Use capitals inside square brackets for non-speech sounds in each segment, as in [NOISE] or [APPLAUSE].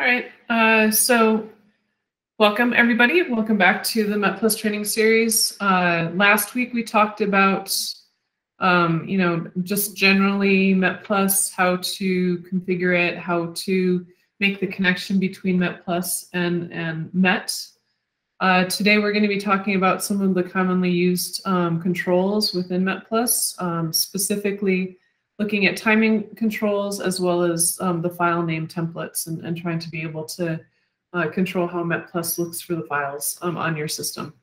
All right, uh, so welcome everybody. Welcome back to the METplus training series. Uh, last week we talked about, um, you know, just generally METplus, how to configure it, how to make the connection between METplus and, and MET. Uh, today we're going to be talking about some of the commonly used um, controls within METplus, um, specifically looking at timing controls as well as um, the file name templates and, and, trying to be able to uh, control how METplus looks for the files um, on your system.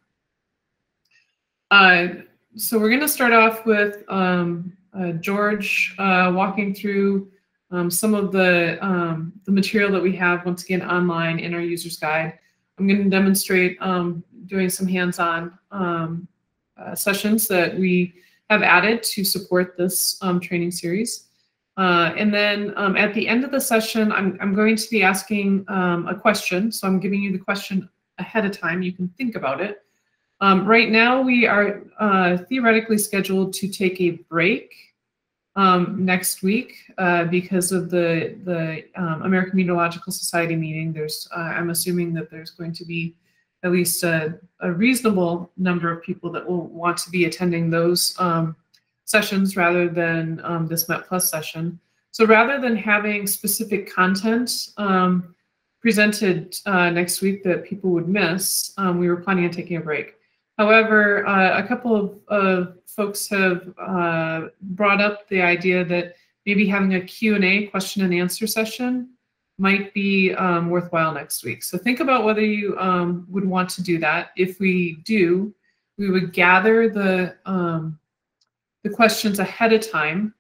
Uh, so we're going to start off with um, uh, George uh, walking through um, some of the, um, the material that we have once again online in our user's guide. I'm going to demonstrate um, doing some hands-on uh, sessions that we have added to support this um, training series. Uh, and then um, at the end of the session, I'm, I'm going to be asking um, a question. So I'm giving you the question ahead of time. You can think about it. Um, right now, we are uh, theoretically scheduled to take a break um, next week uh, because of the, the um, American Meteorological Society meeting. There's, uh, I'm assuming that there's going to be at least a, a, reasonable number of people that will want to be attending those um, sessions rather than um, this METplus session. So rather than having specific content um, presented uh, next week that people would miss, um, we were planning on taking a break. However, uh, a couple of, of folks have uh, brought up the idea that maybe having a Q&A question and answer session might be um, worthwhile next week. So think about whether you um, would want to do that. If we do, we would gather the um, the questions ahead of time,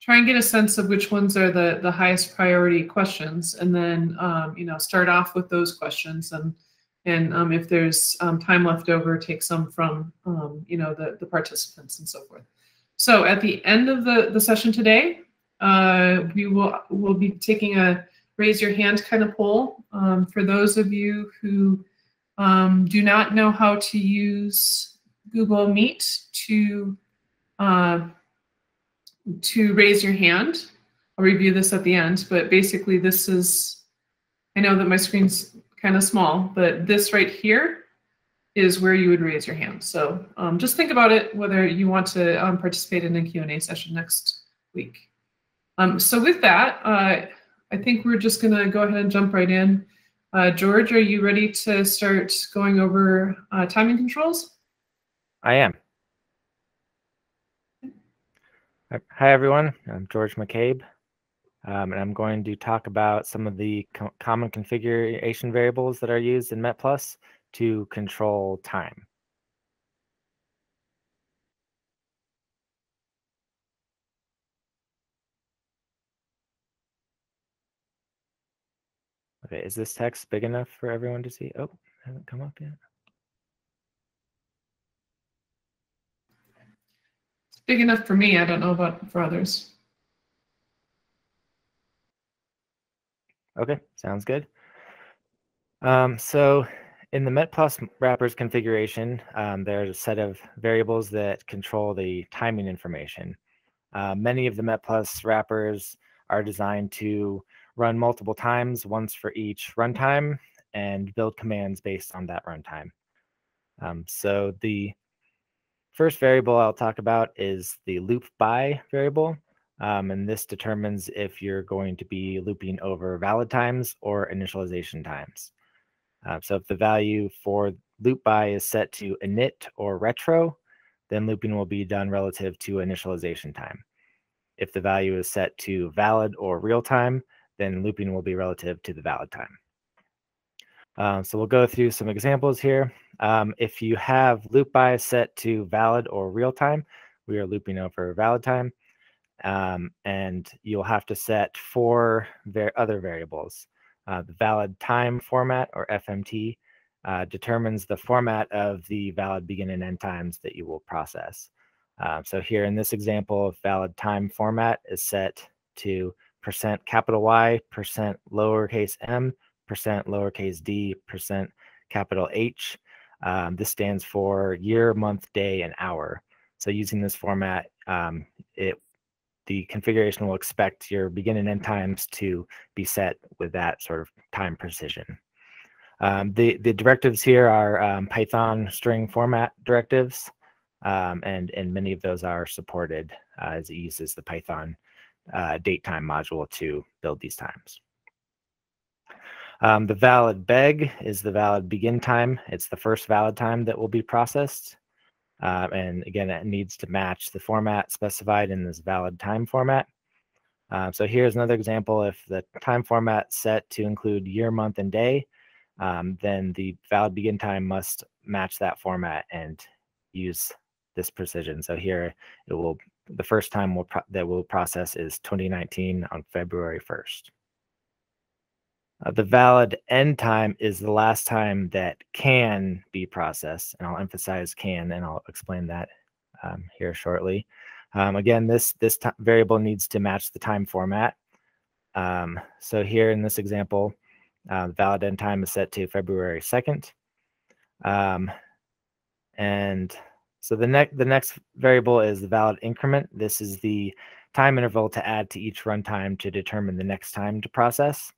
try and get a sense of which ones are the the highest priority questions, and then um, you know start off with those questions and and um, if there's um, time left over, take some from you know the the participants and so forth. So at the end of the the session today, uh, we will we'll be taking a raise your hand kind of poll. Um, for those of you who um, do not know how to use Google Meet to, uh, to raise your hand, I'll review this at the end, but basically this is, I know that my screen's kind of small, but this right here is where you would raise your hand. So um, just think about it, whether you want to um, participate in a Q&A session next week. Um, so with that, uh, I think we're just going to go ahead and jump right in. Uh, George, are you ready to start going over uh, timing controls? I am. Hi, everyone. I'm George McCabe, um, and I'm going to talk about some of the co common configuration variables that are used in METplus to control time. Okay, is this text big enough for everyone to see? Oh, hasn't come up yet. It's big enough for me. I don't know about for others. Okay, sounds good. Um, so in the METplus wrappers configuration, um, there's a set of variables that control the timing information. Uh, many of the METplus wrappers are designed to run multiple times, once for each runtime, and build commands based on that runtime. Um, so the first variable I'll talk about is the loop by variable. Um, and this determines if you're going to be looping over valid times or initialization times. Uh, so if the value for loop by is set to init or retro, then looping will be done relative to initialization time. If the value is set to valid or real time, then looping will be relative to the valid time. Um, so we'll go through some examples here. Um, if you have loop by set to valid or real time, we are looping over valid time. Um, and you'll have to set four var other variables. Uh, the valid time format, or FMT, uh, determines the format of the valid begin and end times that you will process. Uh, so here in this example, valid time format is set to percent capital Y, percent lowercase m, percent lowercase d, percent capital H. Um, this stands for year, month, day, and hour. So using this format, um, it the configuration will expect your begin and end times to be set with that sort of time precision. Um, the, the directives here are um, Python string format directives, um, and, and many of those are supported uh, as it uses the Python uh, date time module to build these times. Um, the valid beg is the valid begin time. It's the first valid time that will be processed. Uh, and again, it needs to match the format specified in this valid time format. Uh, so here's another example. If the time format set to include year, month, and day, um, then the valid begin time must match that format and use this precision. So here it will, the first time we'll that we'll process is 2019 on February 1st. Uh, the valid end time is the last time that can be processed, and I'll emphasize can, and I'll explain that um, here shortly. Um, again, this this variable needs to match the time format. Um, so here in this example, uh, valid end time is set to February 2nd. Um, and so the next the next variable is the valid increment. This is the time interval to add to each runtime to determine the next time to process.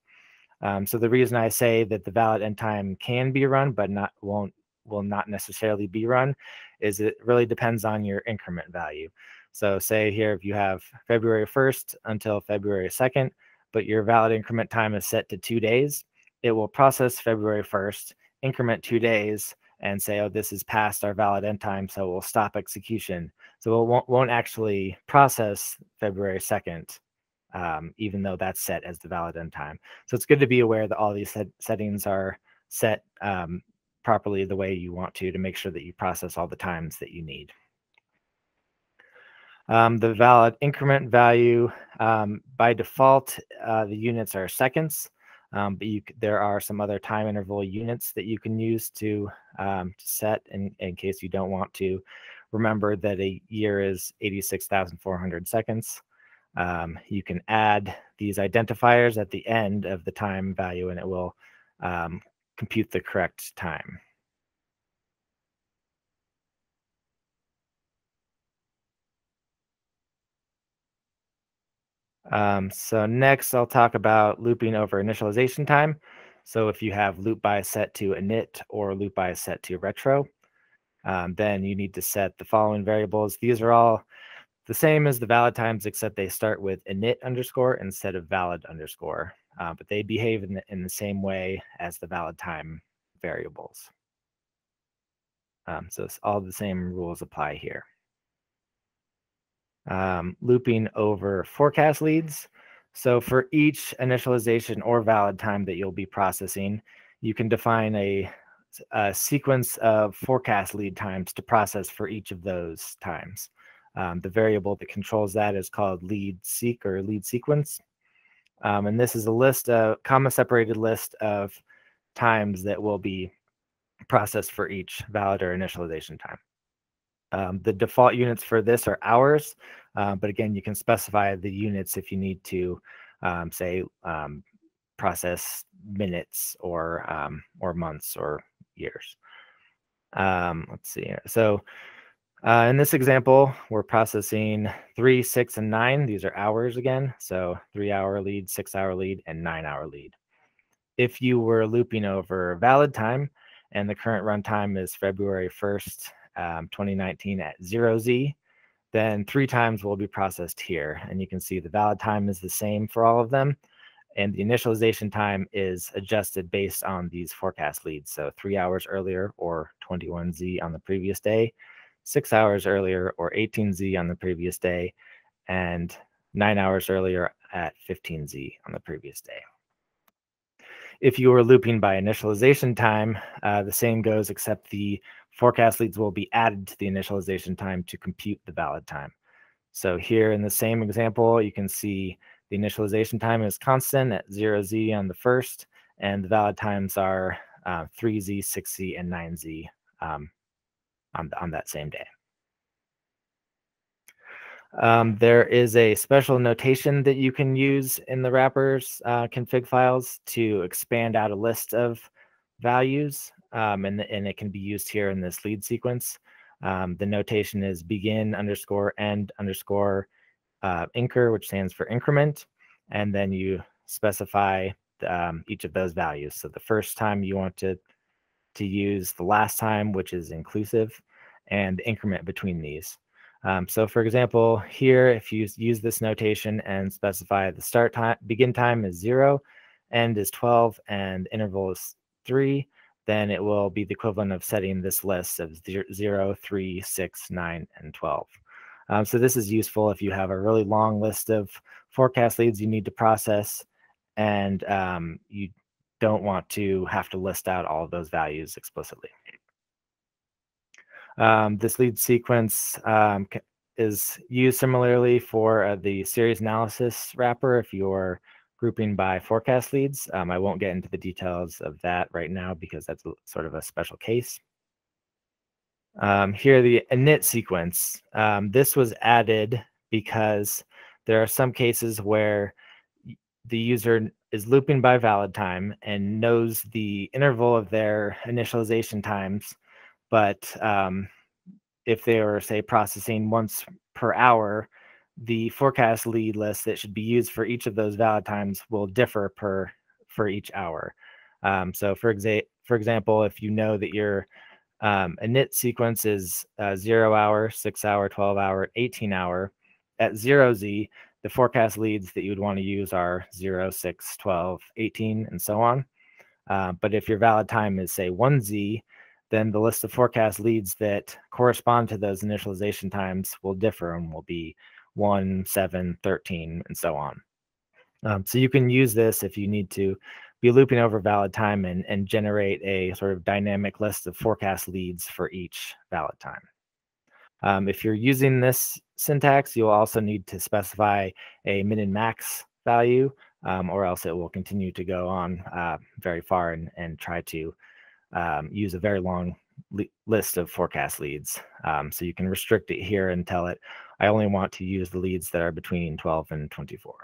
Um, so the reason I say that the valid end time can be run, but not won't will not necessarily be run, is it really depends on your increment value. So say here if you have February 1st until February 2nd, but your valid increment time is set to two days, it will process February 1st, increment two days, and say, oh, this is past our valid end time, so we'll stop execution. So it won't, won't actually process February 2nd um, even though that's set as the valid end time. So it's good to be aware that all these set settings are set um, properly the way you want to to make sure that you process all the times that you need. Um, the valid increment value, um, by default, uh, the units are seconds, um, but you, there are some other time interval units that you can use to, um, to set in, in case you don't want to. Remember that a year is 86,400 seconds. Um, you can add these identifiers at the end of the time value and it will um, compute the correct time. Um, so next I'll talk about looping over initialization time. So if you have loop by set to init or loop by set to retro, um, then you need to set the following variables. These are all the same as the valid times, except they start with init underscore instead of valid underscore, uh, but they behave in the, in the same way as the valid time variables. Um, so all the same rules apply here. Um, looping over forecast leads. So for each initialization or valid time that you'll be processing, you can define a, a sequence of forecast lead times to process for each of those times. Um, the variable that controls that is called lead seek or lead sequence. Um, and this is a list, a comma separated list of times that will be processed for each valid or initialization time. Um, the default units for this are hours, uh, but again, you can specify the units if you need to, um, say, um, process minutes or um, or months or years. let's see. So uh, in this example, we're processing three, six, and nine. These are hours again. So three hour lead, six hour lead, and nine hour lead. If you were looping over valid time and the current runtime is February 1st, um, 2019 at 0Z, then three times will be processed here. And you can see the valid time is the same for all of them. And the initialization time is adjusted based on these forecast leads. So three hours earlier or 21Z on the previous day six hours earlier or 18Z on the previous day, and nine hours earlier at 15Z on the previous day. If you were looping by initialization time, uh, the same goes, except the forecast leads will be added to the initialization time to compute the valid time. So here in the same example, you can see the initialization time is constant at 0Z on the first, and the valid times are uh, 3Z, 6Z, and 9Z um, on, on that same day. Um, there is a special notation that you can use in the wrappers uh, config files to expand out a list of values, um, and, and it can be used here in this lead sequence. Um, the notation is begin underscore end underscore uh, incr, which stands for increment, and then you specify um, each of those values. So the first time you want to to use the last time, which is inclusive, and increment between these. Um, so for example, here, if you use this notation and specify the start time, begin time is zero, end is 12, and interval is three, then it will be the equivalent of setting this list of zero, three, six, nine, and 12. Um, so this is useful if you have a really long list of forecast leads you need to process and um, you don't want to have to list out all of those values explicitly. Um, this lead sequence um, is used similarly for uh, the series analysis wrapper if you're grouping by forecast leads. Um, I won't get into the details of that right now because that's a, sort of a special case. Um, here, the init sequence. Um, this was added because there are some cases where the user is looping by valid time and knows the interval of their initialization times but um, if they are, say, processing once per hour, the forecast lead list that should be used for each of those valid times will differ per for each hour. Um, so, for exa- for example, if you know that your um, init sequence is uh, zero hour, six hour, 12 hour, 18 hour, at zero Z, the forecast leads that you would want to use are 0, 6, 12, 18, and so on. Uh, but if your valid time is, say, 1Z, then the list of forecast leads that correspond to those initialization times will differ and will be 1, 7, 13, and so on. Um, so you can use this if you need to be looping over valid time and, and generate a sort of dynamic list of forecast leads for each valid time. Um, if you're using this syntax, you'll also need to specify a min and max value, um, or else it will continue to go on uh, very far and, and try to um, use a very long li list of forecast leads. Um, so you can restrict it here and tell it, I only want to use the leads that are between 12 and 24.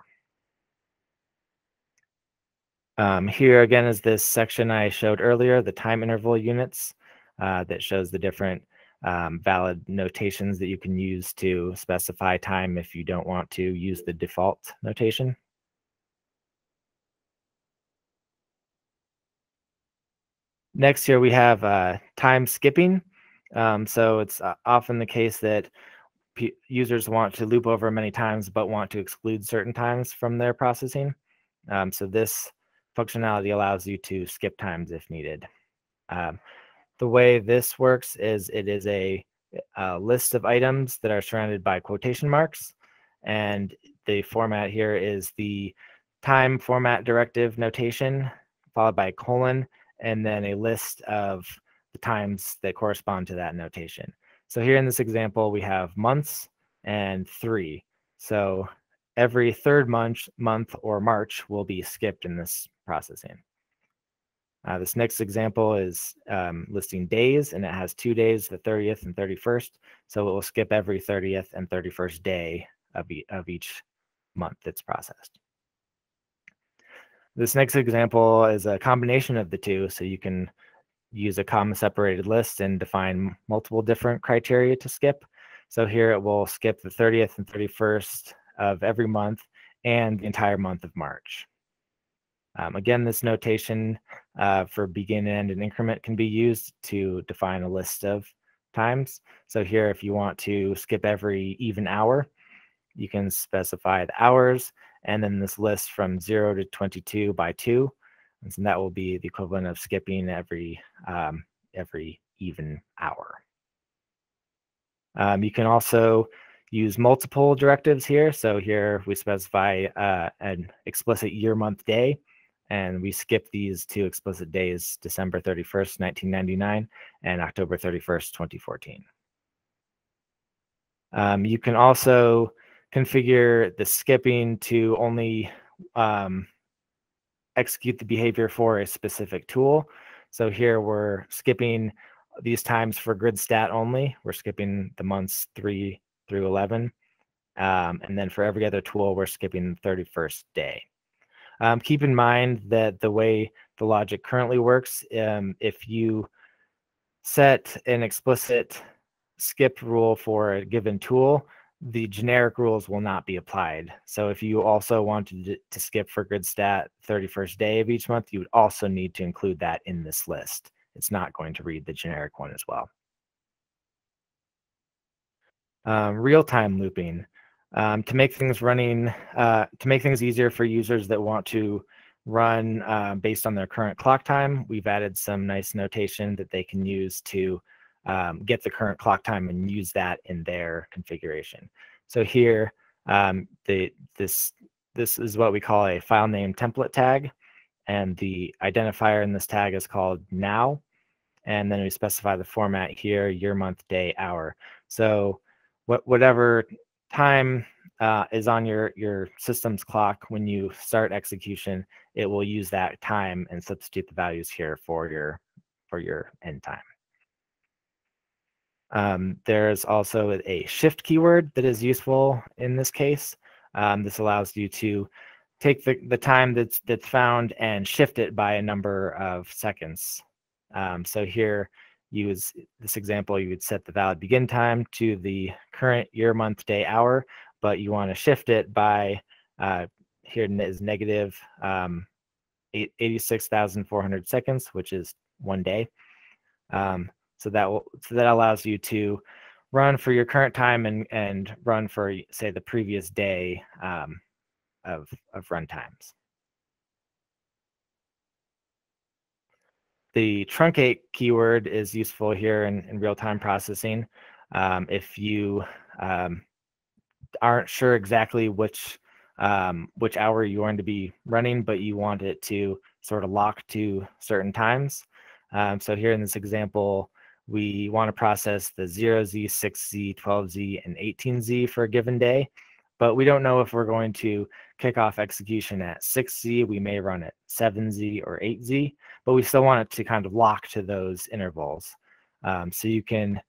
Um, here again is this section I showed earlier, the time interval units uh, that shows the different um, valid notations that you can use to specify time if you don't want to use the default notation. Next here we have uh, time skipping. Um, so it's uh, often the case that users want to loop over many times but want to exclude certain times from their processing. Um, so this functionality allows you to skip times if needed. Um, the way this works is it is a, a, list of items that are surrounded by quotation marks. And the format here is the time format directive notation followed by a colon and then a list of the times that correspond to that notation. So here in this example, we have months and three. So every third month, month or March will be skipped in this processing. Uh, this next example is um, listing days, and it has two days, the 30th and 31st. So it will skip every 30th and 31st day of, e of each month that's processed. This next example is a combination of the two. So you can use a comma separated list and define multiple different criteria to skip. So here it will skip the 30th and 31st of every month and the entire month of March. Um, again, this notation uh, for begin, end, and increment can be used to define a list of times. So here, if you want to skip every even hour, you can specify the hours and then this list from 0 to 22 by 2. And so that will be the equivalent of skipping every, um, every even hour. Um, you can also use multiple directives here. So here we specify uh, an explicit year, month, day, and we skip these two explicit days, December 31st, 1999 and October 31st, 2014. Um, you can also configure the skipping to only um, execute the behavior for a specific tool. So here we're skipping these times for grid stat only. We're skipping the months 3 through 11. Um, and then for every other tool, we're skipping the 31st day. Um, keep in mind that the way the logic currently works, um, if you set an explicit skip rule for a given tool, the generic rules will not be applied. So if you also wanted to, skip for grid stat 31st day of each month, you would also need to include that in this list. It's not going to read the generic one as well. Um, real-time looping. Um, to make things running, uh, to make things easier for users that want to run uh, based on their current clock time, we've added some nice notation that they can use to um, get the current clock time and use that in their configuration. So here, um, the, this, this is what we call a file name template tag. And the identifier in this tag is called now. And then we specify the format here, year, month, day, hour. So what, whatever time uh, is on your, your system's clock when you start execution, it will use that time and substitute the values here for your, for your end time. Um, there's also a shift keyword that is useful in this case. Um, this allows you to take the, the time that's, that's found and shift it by a number of seconds. Um, so here, use this example, you would set the valid begin time to the current year, month, day, hour, but you want to shift it by, uh, here is negative um, 86,400 seconds, which is one day. Um, so that will so that allows you to run for your current time and and run for say the previous day um, of of run times. The truncate keyword is useful here in, in real-time processing. Um, if you um, aren't sure exactly which um, which hour you want to be running, but you want it to sort of lock to certain times. Um, so here in this example, we want to process the 0Z, 6Z, 12Z, and 18Z for a given day, but we don't know if we're going to kick off execution at 6Z. We may run at 7Z or 8Z, but we still want it to kind of lock to those intervals. Um, so you can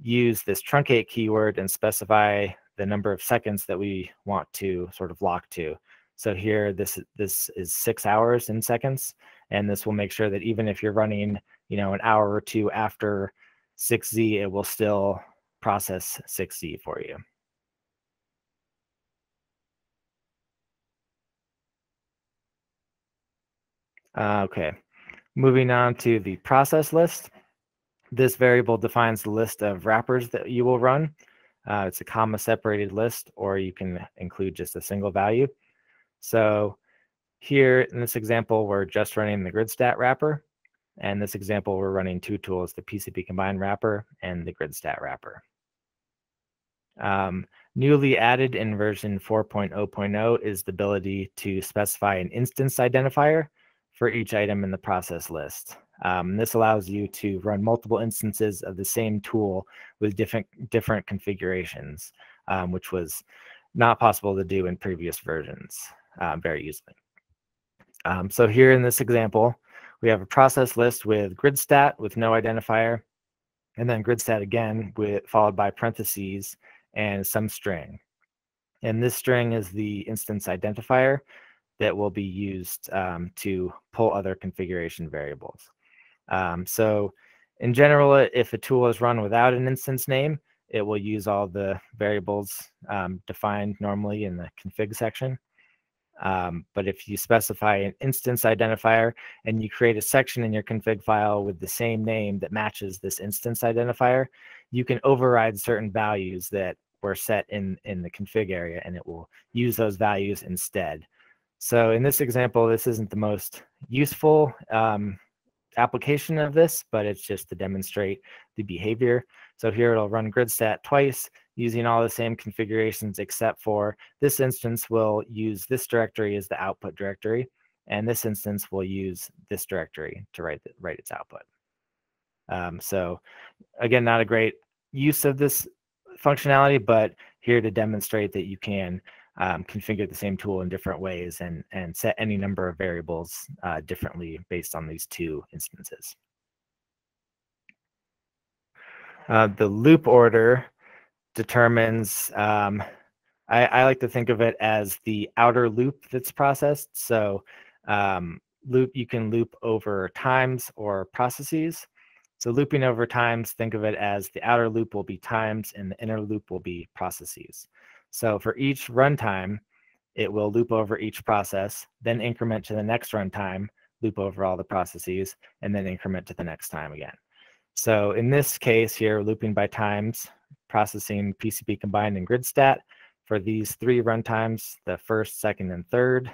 use this truncate keyword and specify the number of seconds that we want to sort of lock to. So here, this, this is six hours in seconds, and this will make sure that even if you're running you know, an hour or two after 6Z, it will still process 6Z for you. Uh, okay, moving on to the process list. This variable defines the list of wrappers that you will run. Uh, it's a comma separated list, or you can include just a single value. So here in this example, we're just running the grid stat wrapper. And this example, we're running two tools, the PCP combine wrapper and the GridStat wrapper. Um, newly added in version 4.0.0 is the ability to specify an instance identifier for each item in the process list. Um, this allows you to run multiple instances of the same tool with different, different configurations, um, which was not possible to do in previous versions uh, very easily. Um, so here in this example, we have a process list with grid stat with no identifier, and then grid stat again with followed by parentheses and some string. And this string is the instance identifier that will be used um, to pull other configuration variables. Um, so in general, if a tool is run without an instance name, it will use all the variables um, defined normally in the config section. Um, but if you specify an instance identifier and you create a section in your config file with the same name that matches this instance identifier, you can override certain values that were set in, in the config area and it will use those values instead. So in this example, this isn't the most useful um, application of this, but it's just to demonstrate the behavior. So here it'll run grid gridstat twice using all the same configurations except for this instance will use this directory as the output directory, and this instance will use this directory to write, the, write its output. Um, so again, not a great use of this functionality, but here to demonstrate that you can um, configure the same tool in different ways and, and set any number of variables uh, differently based on these two instances. Uh, the loop order determines, um, I, I, like to think of it as the outer loop that's processed. So um, loop, you can loop over times or processes. So looping over times, think of it as the outer loop will be times and the inner loop will be processes. So for each runtime, it will loop over each process, then increment to the next runtime, loop over all the processes, and then increment to the next time again. So in this case here, looping by times, processing PCP combined and GridStat for these three runtimes, the first, second, and third,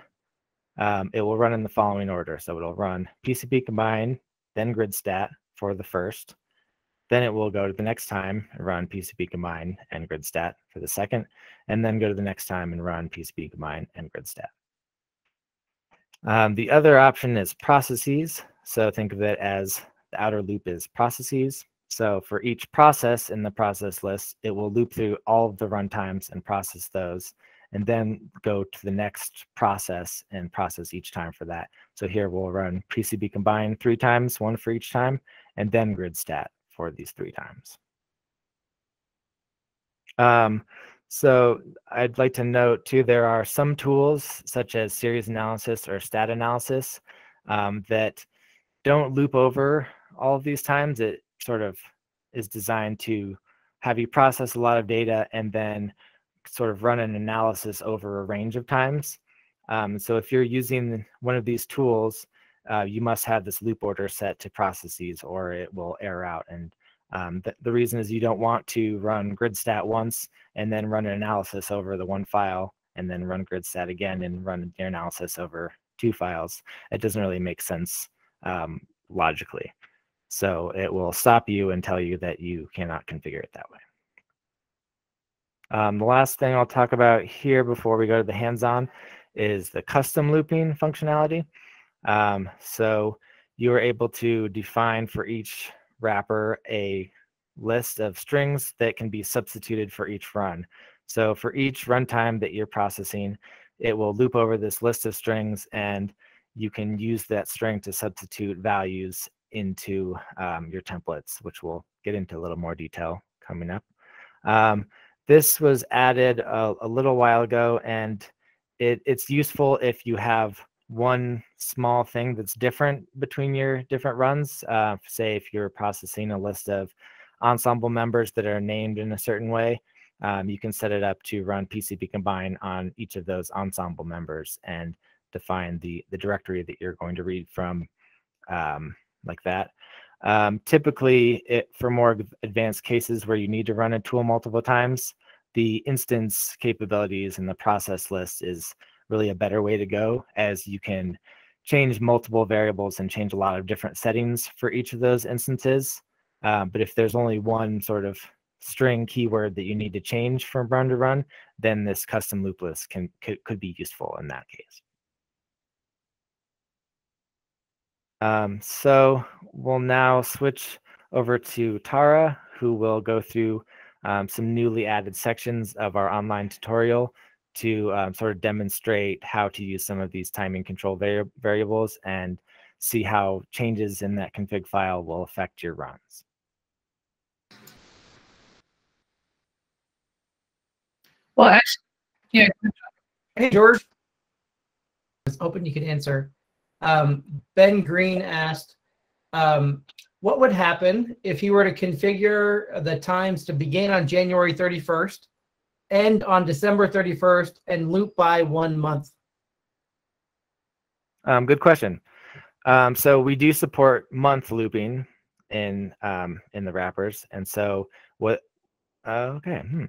um, it will run in the following order. So it'll run PCP combine, then GridStat for the first. Then it will go to the next time and run PCP combine and GridStat for the second, and then go to the next time and run PCP combine and GridStat. Um, the other option is processes. So think of it as the outer loop is processes. So for each process in the process list, it will loop through all of the runtimes and process those and then go to the next process and process each time for that. So here we'll run PCP combine three times, one for each time, and then grid stat for these three times. Um, so I'd like to note too, there are some tools such as series analysis or stat analysis um, that don't loop over all of these times. It sort of is designed to have you process a lot of data and then sort of run an analysis over a range of times. Um, so if you're using one of these tools, uh, you must have this loop order set to processes or it will error out. And um, the, the reason is you don't want to run GridStat once and then run an analysis over the one file and then run GridStat again and run your analysis over two files. It doesn't really make sense um, logically. So it will stop you and tell you that you cannot configure it that way. Um, the last thing I'll talk about here before we go to the hands-on is the custom looping functionality. Um, so you are able to define for each wrapper a list of strings that can be substituted for each run. So for each runtime that you're processing, it will loop over this list of strings and you can use that string to substitute values into um, your templates, which we'll get into a little more detail coming up. Um, this was added a, a little while ago, and it, it's useful if you have one small thing that's different between your different runs. Uh, say if you're processing a list of ensemble members that are named in a certain way, um, you can set it up to run PCP combine on each of those ensemble members and define the, the directory that you're going to read from um, like that. Um, typically, it, for more advanced cases where you need to run a tool multiple times, the instance capabilities and the process list is really a better way to go as you can change multiple variables and change a lot of different settings for each of those instances. Um, but if there's only one sort of string keyword that you need to change from run to run, then this custom loop list can could, could be useful in that case. Um, so we'll now switch over to Tara, who will go through um, some newly added sections of our online tutorial to um, sort of demonstrate how to use some of these timing control vari variables and see how changes in that config file will affect your runs. Well, actually, yeah. Hey, George. I was hoping you could answer. Um, ben Green asked, um, what would happen if you were to configure the times to begin on January 31st, end on December 31st, and loop by one month? Um, good question. Um, so we do support month looping in um, in the wrappers, and so what? Uh, okay, hmm.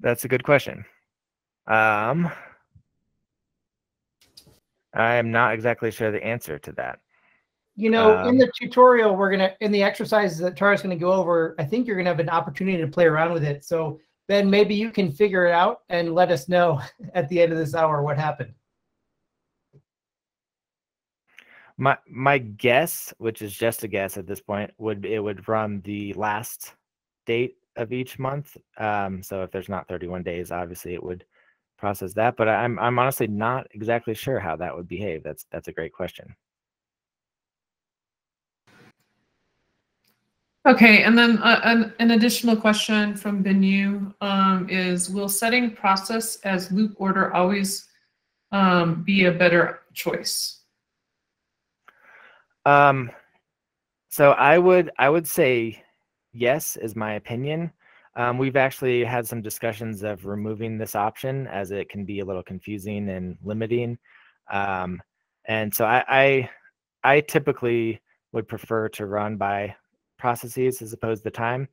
that's a good question. Um, I am not exactly sure the answer to that. You know, um, in the tutorial, we're gonna in the exercises that Tara's gonna go over. I think you're gonna have an opportunity to play around with it. So Ben, maybe you can figure it out and let us know [LAUGHS] at the end of this hour what happened. My my guess, which is just a guess at this point, would it would run the last date of each month. Um, so if there's not 31 days, obviously it would process that. But I'm I'm honestly not exactly sure how that would behave. That's that's a great question. Okay, and then uh, an, an, additional question from Benu um, is, will setting process as loop order always um, be a better choice? Um, so I would I would say yes is my opinion. Um, we've actually had some discussions of removing this option as it can be a little confusing and limiting. Um, and so I, I, I typically would prefer to run by processes as opposed to time.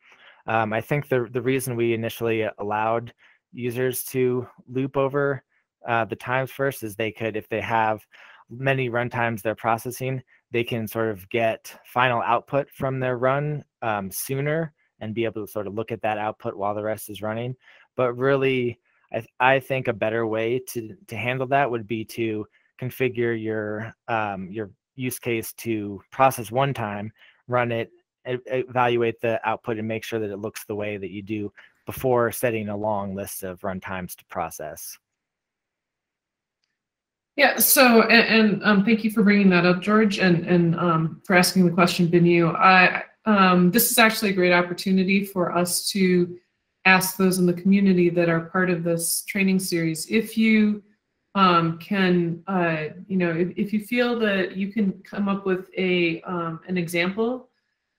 Um, I think the the reason we initially allowed users to loop over uh, the times first is they could, if they have many runtimes they're processing, they can sort of get final output from their run um, sooner and be able to sort of look at that output while the rest is running. But really, I, I think a better way to, to handle that would be to configure your um, your use case to process one time, run it, evaluate the output, and make sure that it looks the way that you do before setting a long list of runtimes to process. Yeah. So, and, and um, thank you for bringing that up, George, and and um, for asking the question, Binu. I um, this is actually a great opportunity for us to ask those in the community that are part of this training series. If you um, can, uh, you know, if, if you feel that you can come up with a um, an example,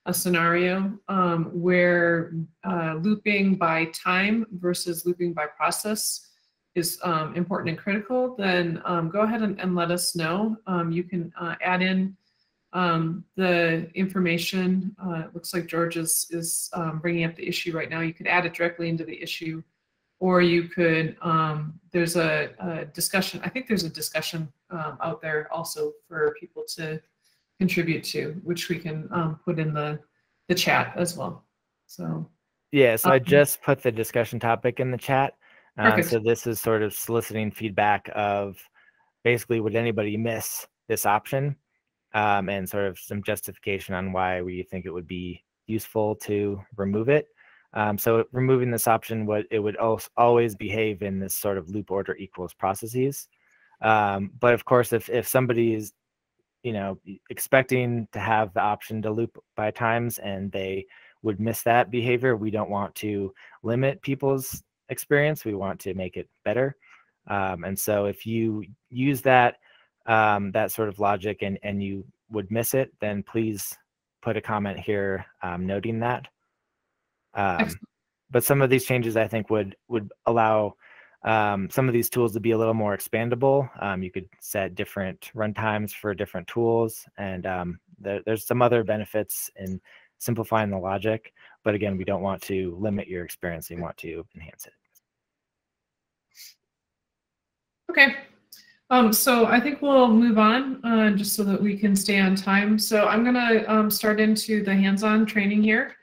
a scenario um, where uh, looping by time versus looping by process is um, important and critical, then um, go ahead and, and, let us know. You can uh, add in um, the information. Uh, it looks like George is, is um, bringing up the issue right now. You could add it directly into the issue, or you could, um, there's a, a, discussion, I think there's a discussion out there also for people to contribute to, which we can put in the, the chat as well. So. Yeah, so I just put the discussion topic in the chat. Uh, so this is sort of soliciting feedback of basically would anybody miss this option um, and sort of some justification on why we think it would be useful to remove it. Um, so removing this option would it would always behave in this sort of loop order equals processes. Um, but of course, if if somebody is you know expecting to have the option to loop by times and they would miss that behavior, we don't want to limit people's experience. We want to make it better. Um, and so if you use that um, that sort of logic and, and you would miss it, then please put a comment here um, noting that. Um, but some of these changes I think would would allow um, some of these tools to be a little more expandable. Um, you could set different runtimes for different tools, and there, there's some other benefits in simplifying the logic. But again, we don't want to limit your experience. We want to enhance it. Okay. Um, so I think we'll move on uh, just so that we can stay on time. So I'm going to um, start into the hands-on training here.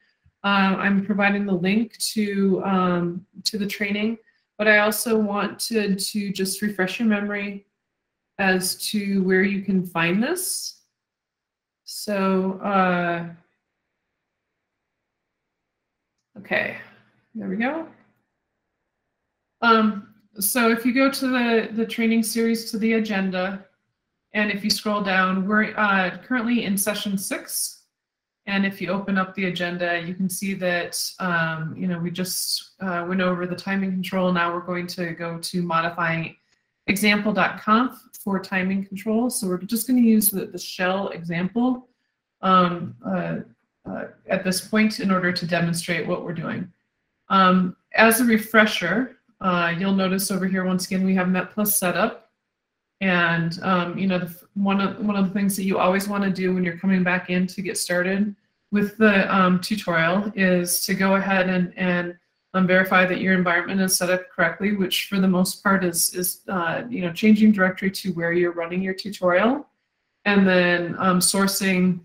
Uh, I'm providing the link to um, to the training, but I also wanted to, just refresh your memory as to where you can find this. So uh, Okay, there we go. Um, so if you go to the, the training series to the agenda, and if you scroll down, we're uh, currently in session six. And if you open up the agenda, you can see that, um, you know, we just uh, went over the timing control. Now we're going to go to modifying example.conf for timing control. So we're just going to use the, the shell example um, uh, uh, at this point in order to demonstrate what we're doing. Um, as a refresher, uh, you'll notice over here, once again, we have METplus set up. And, um, you know, the, one, of, one of the things that you always want to do when you're coming back in to get started with the um, tutorial is to go ahead and, and um, verify that your environment is set up correctly, which for the most part is, is uh, you know, changing directory to where you're running your tutorial and then um, sourcing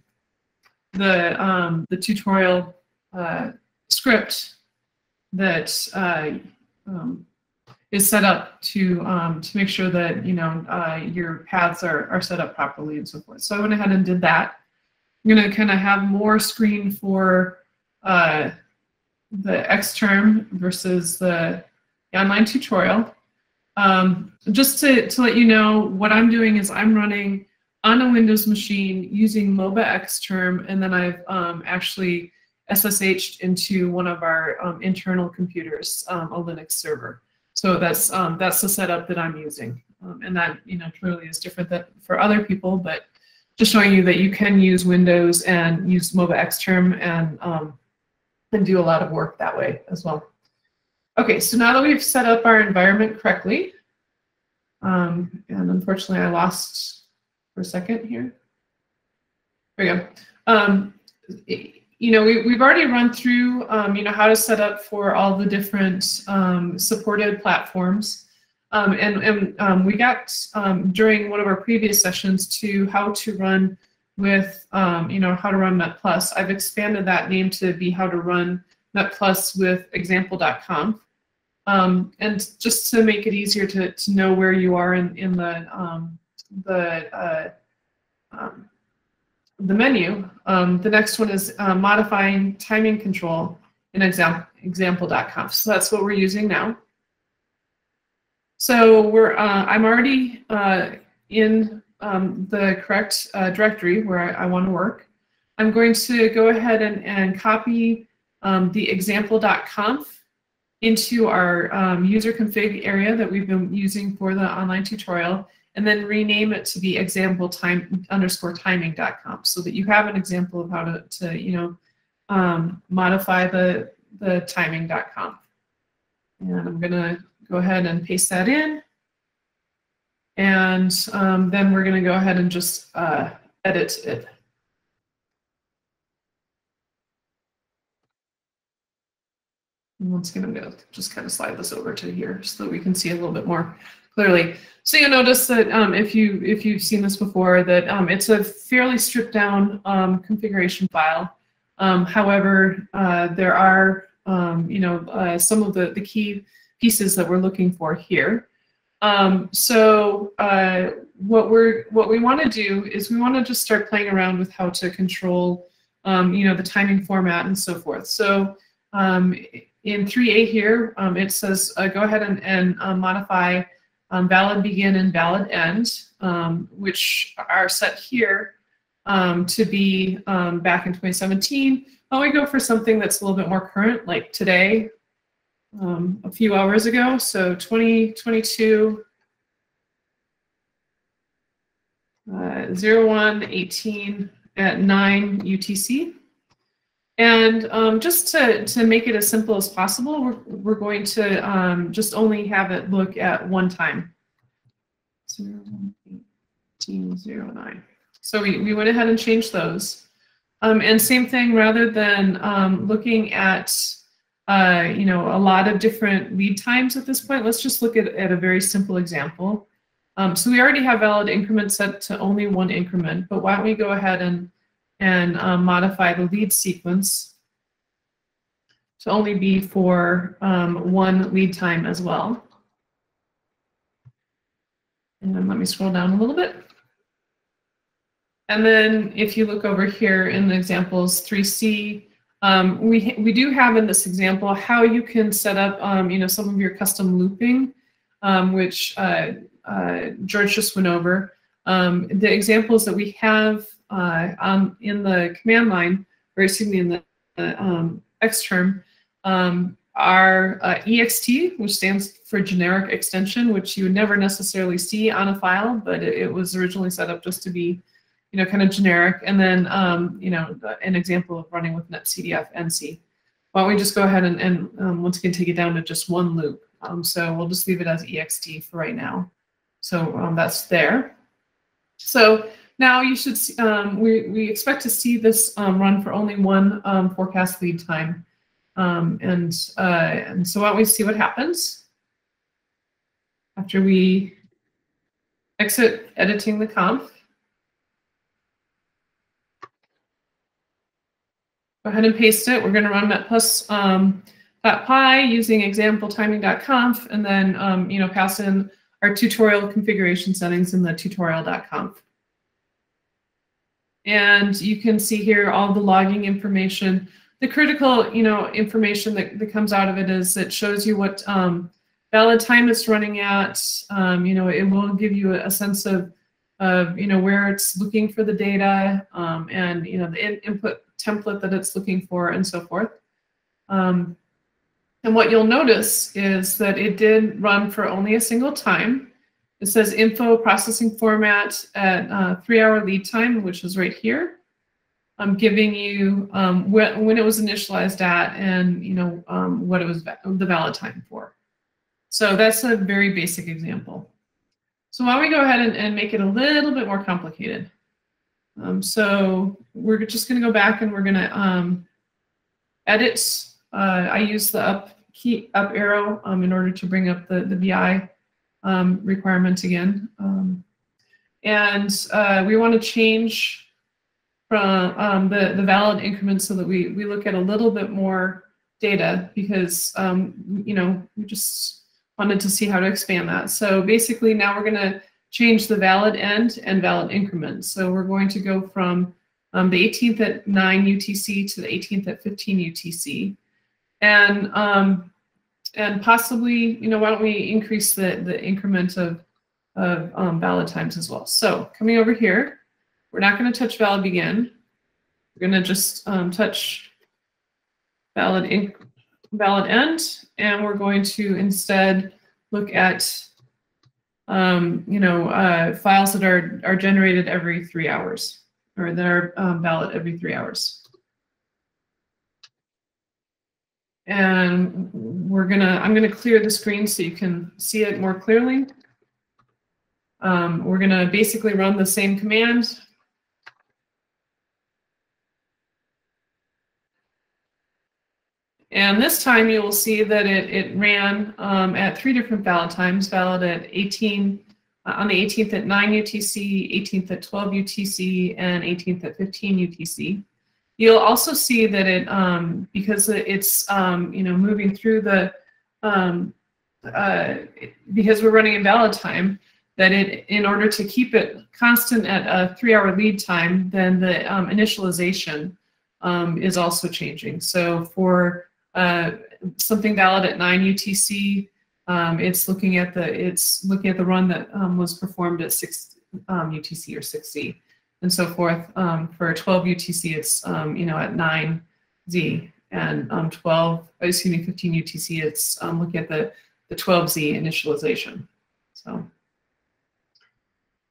the um, the tutorial uh, script that uh, um, is set up to um, to make sure that you know uh, your paths are, are set up properly and so forth. So I went ahead and did that. I'm going to kind of have more screen for uh, the Xterm versus the online tutorial. Um, just to, to let you know, what I'm doing is I'm running on a Windows machine using MobaXterm, and then I've um, actually SSH'd into one of our um, internal computers, um, a Linux server. So that's um, that's the setup that I'm using, um, and that you know clearly is different that for other people, but just showing you that you can use Windows and use MobaXterm and, um, and do a lot of work that way as well. Okay, so now that we've set up our environment correctly, um, and unfortunately I lost for a second here. There we go. Um, you know, we, we've already run through, um, you know, how to set up for all the different um, supported platforms. Um, and and um, we got um, during one of our previous sessions to how to run with, um, you know, how to run METplus. I've expanded that name to be how to run METplus with example.conf. And just to make it easier to, to know where you are in, in the, the, uh, the menu, um, the next one is uh, modifying timing control in exam example.conf. So that's what we're using now. So we're, uh, I'm already uh, in um, the correct uh, directory where I, I want to work. I'm going to go ahead and, and copy um, the example.conf into our um, user config area that we've been using for the online tutorial and then rename it to be example time underscore timing.conf so that you have an example of how to, to you know, um, modify the, the timing.conf. And I'm going to go ahead and paste that in. And um, then we're going to go ahead and just uh, edit it. And once again, I'm going to just kind of slide this over to here so that we can see a little bit more clearly. So you'll notice that um, if you if you've seen this before, that um, it's a fairly stripped down um, configuration file. Um, however, uh, there are um, you know uh, some of the the key pieces that we're looking for here. Um, so uh, what we're what we want to do is we want to just start playing around with how to control you know the timing format and so forth. So in 3A here, it says uh, go ahead and, and uh, modify um, valid begin and valid end, um, which are set here um, to be um, back in 2017. But we go for something that's a little bit more current, like today, um, a few hours ago. So 2022 uh, 0118 at 9 UTC. And um, just to, to make it as simple as possible, we're, we're going to um, just only have it look at one time. 1809. So we, we went ahead and changed those. Um, and same thing, rather than um, looking at uh, you know, a lot of different lead times at this point, let's just look at, at a very simple example. Um, so we already have valid increment set to only one increment, but why don't we go ahead and and um, modify the lead sequence to only be for um, one lead time as well. And then let me scroll down a little bit. And then if you look over here in the examples 3C, um, we, we do have in this example how you can set up um, you know, some of your custom looping, um, which uh, uh, George just went over. Um, the examples that we have uh, um, in the command line, or excuse me, in the um, Xterm, um, are uh, ext, which stands for generic extension, which you would never necessarily see on a file, but it, it was originally set up just to be, you know, kind of generic. And then, um, you know, an example of running with netcdf nc. Why don't we just go ahead and, and um, once again take it down to just one loop. Um, so we'll just leave it as ext for right now. So um, that's there. So now you should see, um, we, we expect to see this um, run for only one um, forecast lead time. Um, and, uh, and so why don't we see what happens after we exit editing the conf. Go ahead and paste it. We're going to run metplus um, .py using example timing.conf and then um, you know pass in our tutorial configuration settings in the tutorial.conf. And you can see here all the logging information. The critical, you know, information that, that comes out of it is it shows you what um, valid time it's running at. Um, you know, it will give you a, sense of, of, you know, where it's looking for the data um, and, you know, the in input template that it's looking for and so forth. Um, and what you'll notice is that it did run for only a single time. It says info processing format at uh, three hour lead time, which is right here. I'm giving you um, when, when it was initialized at and you know um, what it was the valid time for. So that's a very basic example. So why don't we go ahead and, and make it a little bit more complicated. Um, so we're just going to go back and we're going to um, edit. Uh, I use the up key up arrow um, in order to bring up the, the VI um, requirement again. Um, and uh, we want to change from um, the, the valid increment so that we, we look at a little bit more data because, um, you know, we just wanted to see how to expand that. So basically now we're going to change the valid end and valid increment. So we're going to go from um, the 18th at 9 UTC to the 18th at 15 UTC. And um, and possibly, you know, why don't we increase the, the increment of, of um, valid times as well. So coming over here, we're not going to touch valid begin. We're going to just um, touch valid valid end, and we're going to instead look at um, you know, uh, files that are, are generated every three hours or that are um, valid every three hours. And we're gonna, I'm gonna clear the screen so you can see it more clearly. Um, we're gonna basically run the same command And this time you will see that it, it ran um, at three different valid times, valid at 18, uh, on the 18th at 9 UTC, 18th at 12 UTC, and 18th at 15 UTC. You'll also see that it, um, because it's, um, you know, moving through the, um, uh, because we're running in valid time, that it, in order to keep it constant at a three hour lead time, then the um, initialization um, is also changing. So for uh, something valid at 9 UTC. Um, it's looking at the it's looking at the run that um, was performed at 6 um, UTC or 6Z and so forth. Um, for 12 UTC, it's um, you know at 9Z and um, 12 excuse me 15 UTC. It's looking at the the 12Z initialization. So.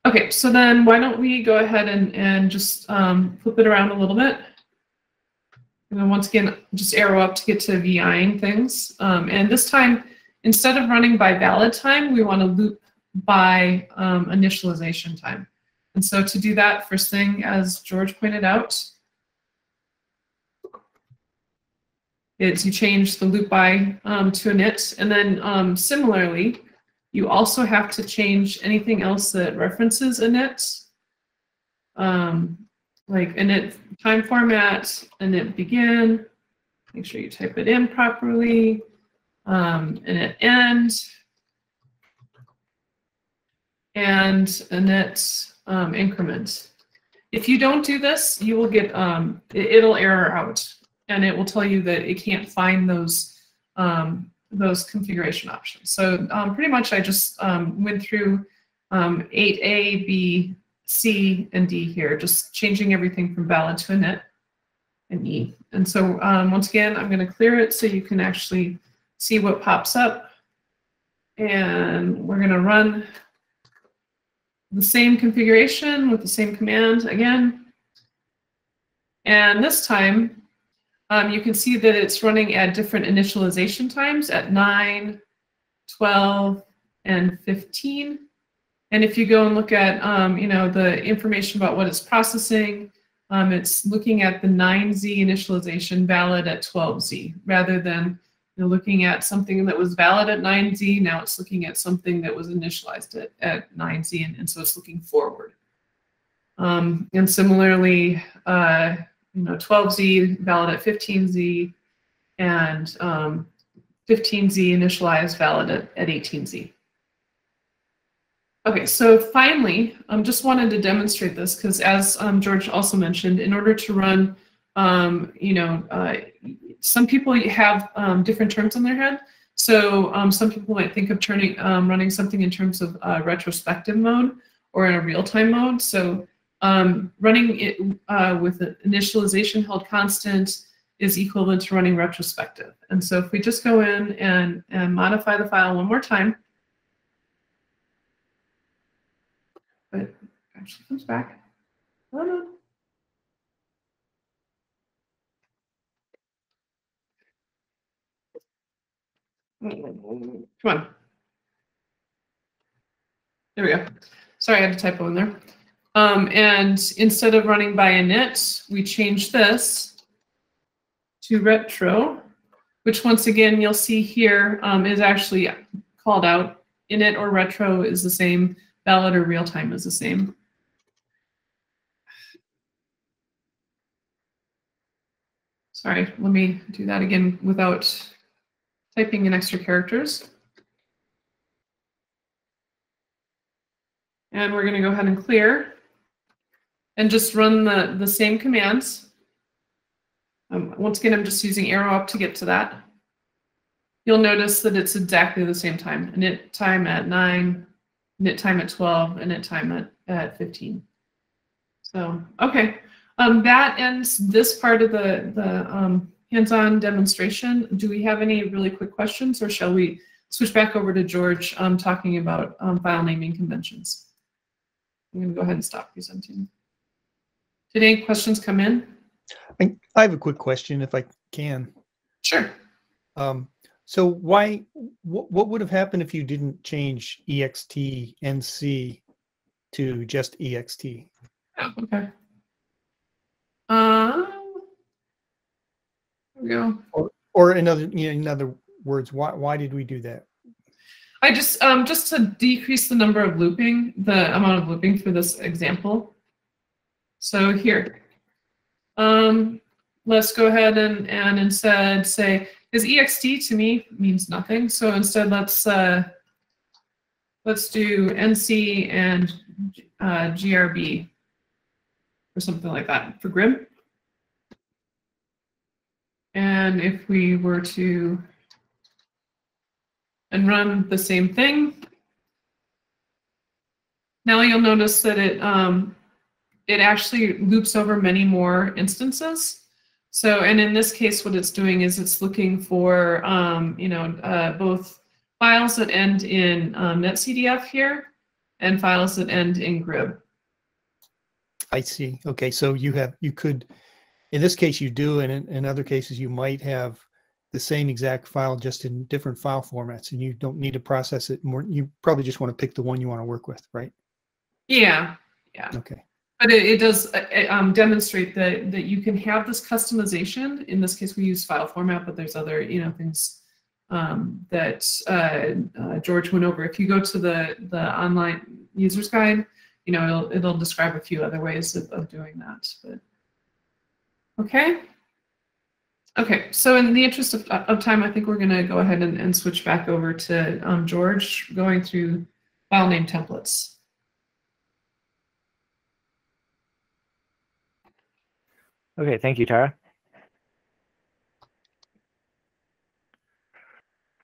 Okay, so then why don't we go ahead and, and just flip it around a little bit. And then once again, just arrow up to get to VIing things. Um, and this time, instead of running by valid time, we want to loop by um, initialization time. And so to do that, first thing, as George pointed out, is you change the loop by um, to init. And then um, similarly, you also have to change anything else that references init. Um, like init time format, init begin, make sure you type it in properly, um, init end, and init um, increment. If you don't do this, you will get, um, it, will error out and it will tell you that it can't find those um, those configuration options. So um, pretty much I just um, went through um, 8A, B, C and D here, just changing everything from valid to init and E. And so um, once again, I'm going to clear it so you can actually see what pops up. And we're going to run the same configuration with the same command again. And this time, um, you can see that it's running at different initialization times at 9, 12, and 15. And if you go and look at, um, you know, the information about what it's processing, um, it's looking at the 9Z initialization valid at 12Z rather than you know, looking at something that was valid at 9Z. Now it's looking at something that was initialized at, at 9Z, and, and so it's looking forward. Um, and similarly, uh, you know, 12Z valid at 15Z, and 15Z um, initialized valid at, at 18Z. Okay, so finally, I um, just wanted to demonstrate this because as um, George also mentioned, in order to run, um, you know, uh, some people have um, different terms in their head. So um, some people might think of turning um, running something in terms of uh, retrospective mode or in a real-time mode. So running it uh, with initialization held constant is equivalent to running retrospective. And so if we just go in and, and modify the file one more time, She comes back. Oh. Come on. There we go. Sorry, I had a typo in there. Um, and instead of running by init, we change this to retro, which once again, you'll see here um, is actually called out. Init or retro is the same. Valid or real time is the same. Sorry, let me do that again without typing in extra characters. And we're going to go ahead and clear and just run the, the same commands. Um, once again, I'm just using arrow up to get to that. You'll notice that it's exactly the same time. Init time at 9, init time at 12, init time at, at 15. So, okay. Um, that ends this part of the, the um, hands-on demonstration. Do we have any really quick questions or shall we switch back over to George um, talking about um, file naming conventions? I'm going to go ahead and stop presenting. Did any questions come in? I, I have a quick question if I can. Sure. Um, so why, what, what would have happened if you didn't change ext nc to just ext? Oh, okay. Uh, there we go. Or, or in other, you know, in other words, why, why did we do that? I just um, just to decrease the number of looping, the amount of looping for this example. So here, um, let's go ahead and, and instead say, is ext to me means nothing. So instead, let's uh, let's do nc and uh, grb or something like that for GRIB. And if we were to and run the same thing, now you'll notice that it um, it actually loops over many more instances. So, and in this case, what it's doing is it's looking for, um, you know, uh, both files that end in um, netcdf here and files that end in grib. I see. Okay, so you have, you could, in this case you do, and in, in other cases you might have the same exact file just in different file formats and you don't need to process it more. You probably just want to pick the one you want to work with, right? Yeah, yeah. Okay. But it, it does uh, um, demonstrate that, that you can have this customization. In this case, we use file format, but there's other, you know, things um, that uh, uh, George went over. If you go to the, the online user's guide, you know, it'll, it'll describe a few other ways of, of doing that. But Okay. Okay, so in the interest of, of time, I think we're going to go ahead and, and switch back over to um, George going through file name templates. Okay, thank you, Tara.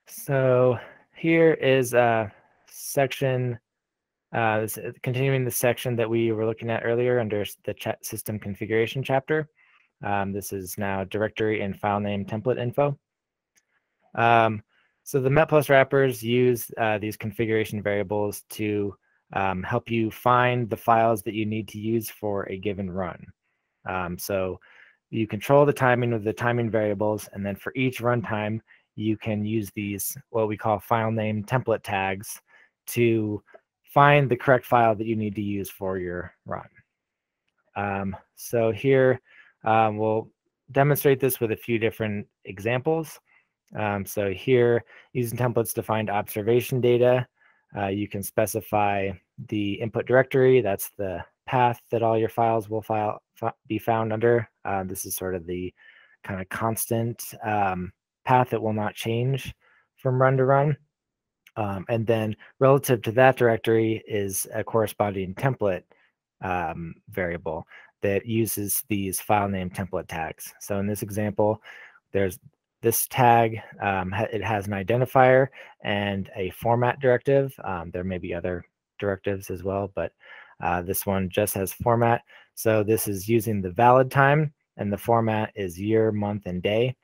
So here is a section, uh, continuing the section that we were looking at earlier under the chat system configuration chapter. Um, this is now directory and file name template info. Um, so the METplus wrappers use uh, these configuration variables to um, help you find the files that you need to use for a given run. Um, so you control the timing of the timing variables, and then for each runtime, you can use these what we call file name template tags to find the correct file that you need to use for your run. Um, so here um, we'll demonstrate this with a few different examples. Um, so here, using templates to find observation data, uh, you can specify the input directory. That's the path that all your files will file be found under. Uh, this is sort of the kind of constant um, path that will not change from run to run. Um, and then relative to that directory is a corresponding template um, variable that uses these file name template tags. So in this example, there's this tag, um, it has an identifier and a format directive. Um, there may be other directives as well, but uh, this one just has format. So this is using the valid time and the format is year, month, and day.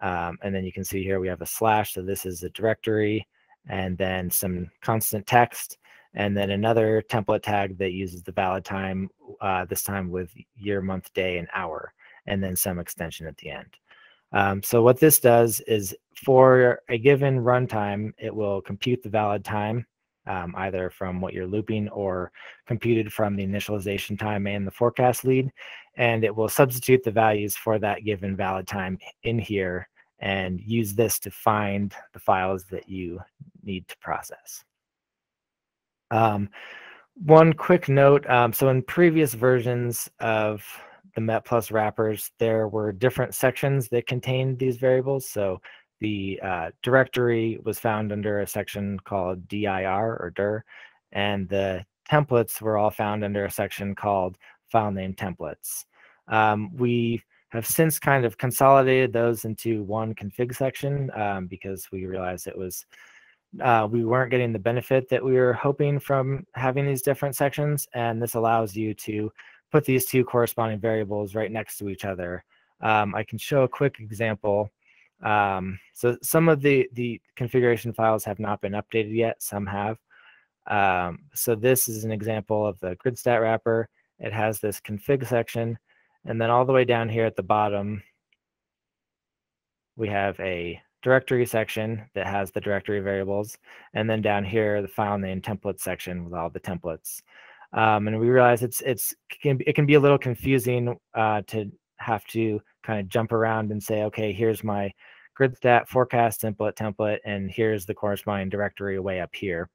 Um, and then you can see here we have a slash. So this is a directory and then some constant text. And then another template tag that uses the valid time, uh, this time with year, month, day, and hour, and then some extension at the end. Um, so what this does is for a given runtime, it will compute the valid time, um, either from what you're looping or computed from the initialization time and the forecast lead, and it will substitute the values for that given valid time in here and use this to find the files that you need to process. Um, one quick note, um, so in previous versions of the METplus wrappers, there were different sections that contained these variables. So the uh, directory was found under a section called dir or dir, and the templates were all found under a section called file name templates. Um, we have since kind of consolidated those into one config section um, because we realized it was uh, we weren't getting the benefit that we were hoping from having these different sections. And this allows you to put these two corresponding variables right next to each other. Um, I can show a quick example. Um, so some of the, the configuration files have not been updated yet, some have. Um, so this is an example of the GridStat wrapper. It has this config section, and then all the way down here at the bottom, we have a directory section that has the directory variables, and then down here, the file name template section with all the templates. Um, and we realize it's it's can, it can be a little confusing uh, to have to kind of jump around and say, okay, here's my GridStat forecast template template, and here's the corresponding directory way up here.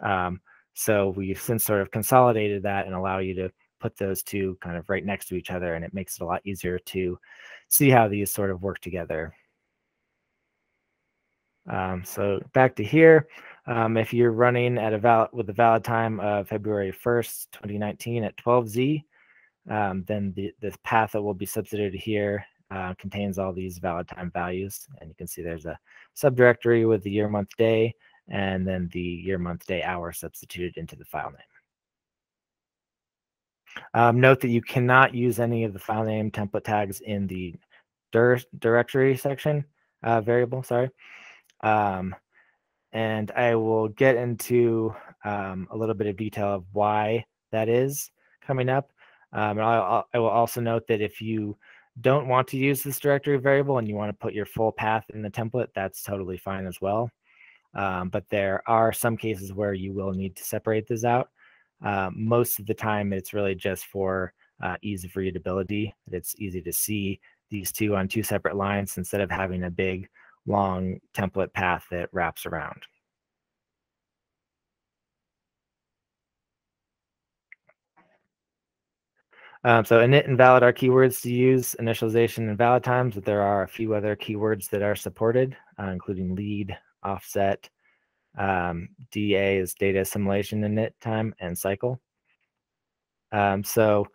Um, so we've since sort of consolidated that and allow you to put those two kind of right next to each other, and it makes it a lot easier to see how these sort of work together. Um, so back to here, um, if you're running at a valid with a valid time of February 1st, 2019 at 12Z, um, then the, the path that will be substituted here uh, contains all these valid time values. And you can see there's a subdirectory with the year, month, day, and then the year, month, day, hour substituted into the file name. Um, note that you cannot use any of the file name template tags in the dir directory section uh, variable, sorry. Um, and I will get into um, a little bit of detail of why that is coming up. Um, and I'll, I will also note that if you don't want to use this directory variable and you want to put your full path in the template, that's totally fine as well. Um, but there are some cases where you will need to separate this out. Uh, most of the time, it's really just for uh, ease of readability. It's easy to see these two on two separate lines instead of having a big long template path that wraps around. Um, so init and valid are keywords to use initialization and valid times, but there are a few other keywords that are supported, uh, including lead, offset, um, DA is data assimilation init time, and cycle. Um, so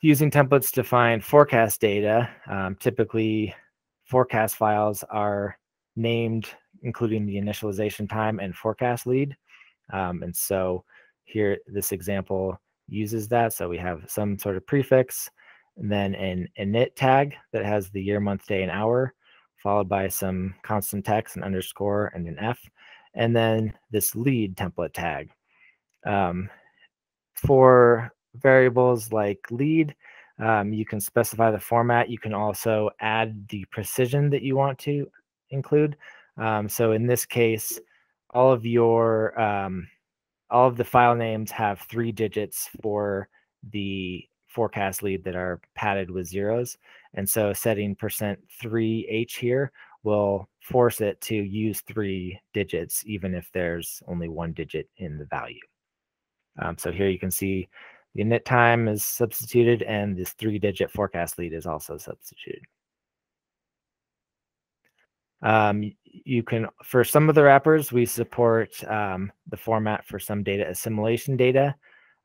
using templates to find forecast data, um, typically forecast files are named, including the initialization time and forecast lead. Um, and so here, this example uses that. So we have some sort of prefix, and then an init tag that has the year, month, day, and hour, followed by some constant text, an underscore, and an F, and then this lead template tag. Um, for variables like lead, um, you can specify the format. You can also add the precision that you want to include. Um, so in this case, all of your um, all of the file names have three digits for the forecast lead that are padded with zeros. And so setting percent three H here will force it to use three digits, even if there's only one digit in the value. Um, so here you can see init time is substituted and this three digit forecast lead is also substituted. Um, you can, for some of the wrappers, we support um, the format for some data assimilation data.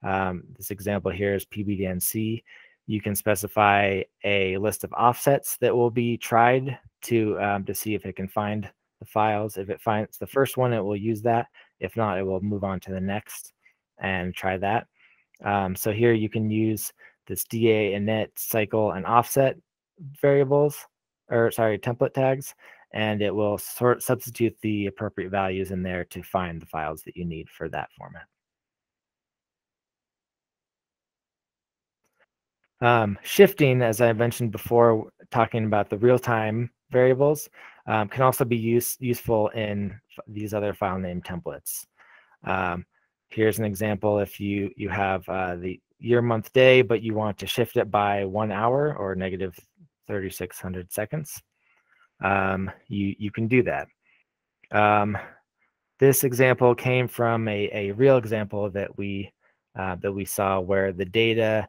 Um, this example here is PB2NC. You can specify a list of offsets that will be tried to, um, to see if it can find the files. If it finds the first one, it will use that. If not, it will move on to the next and try that. Um, so here you can use this DA init cycle and offset variables, or sorry, template tags, and it will sort substitute the appropriate values in there to find the files that you need for that format. Um, shifting, as I mentioned before, talking about the real-time variables, um, can also be use, useful in these other file name templates. Um, here's an example if you, you have uh, the year, month, day, but you want to shift it by one hour or negative 3,600 seconds, um, you, you can do that. Um, this example came from a, a real example that we, uh, that we saw where the data